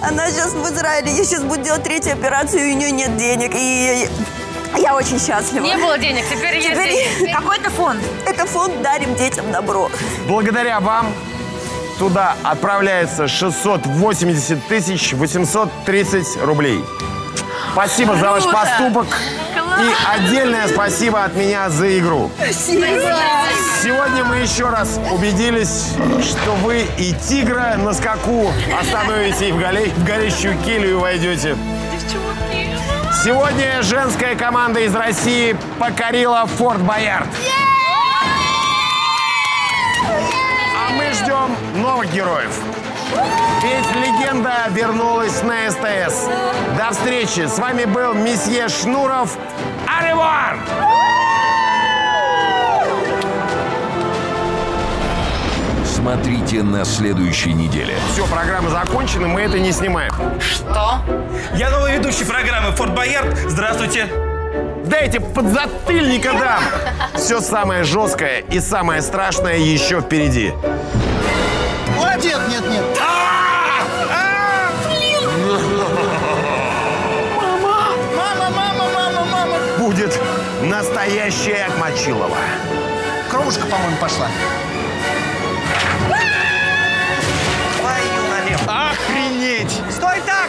Она сейчас в Израиле, ей сейчас будет делать третью операцию, и у нее нет денег. И я очень счастлива. Не было денег, теперь есть деньги. Какой это фонд? Это фонд «Дарим детям добро». Благодаря вам туда отправляется 680 тысяч 830 рублей. Спасибо за ваш Круто! поступок. И отдельное спасибо от меня за игру. Сегодня мы еще раз убедились, что вы и тигра на скаку остановите и в, голе- в горящую келью войдете. Сегодня женская команда из России покорила Форт Боярд. А мы ждем новых героев. Ведь легенда вернулась на СТС. До встречи. С вами был месье Шнуров. Аревуар! Смотрите на следующей неделе. Все, программа закончена, мы это не снимаем. Что? Я новый ведущий программы «Форт Боярд». Здравствуйте. Дайте подзатыльника дам! Все самое жесткое и самое страшное еще впереди. Ой, нет, нет, нет. Настоящая Мочилова. Кровушка, по-моему, пошла. Твою налево. Охренеть! Стой скоро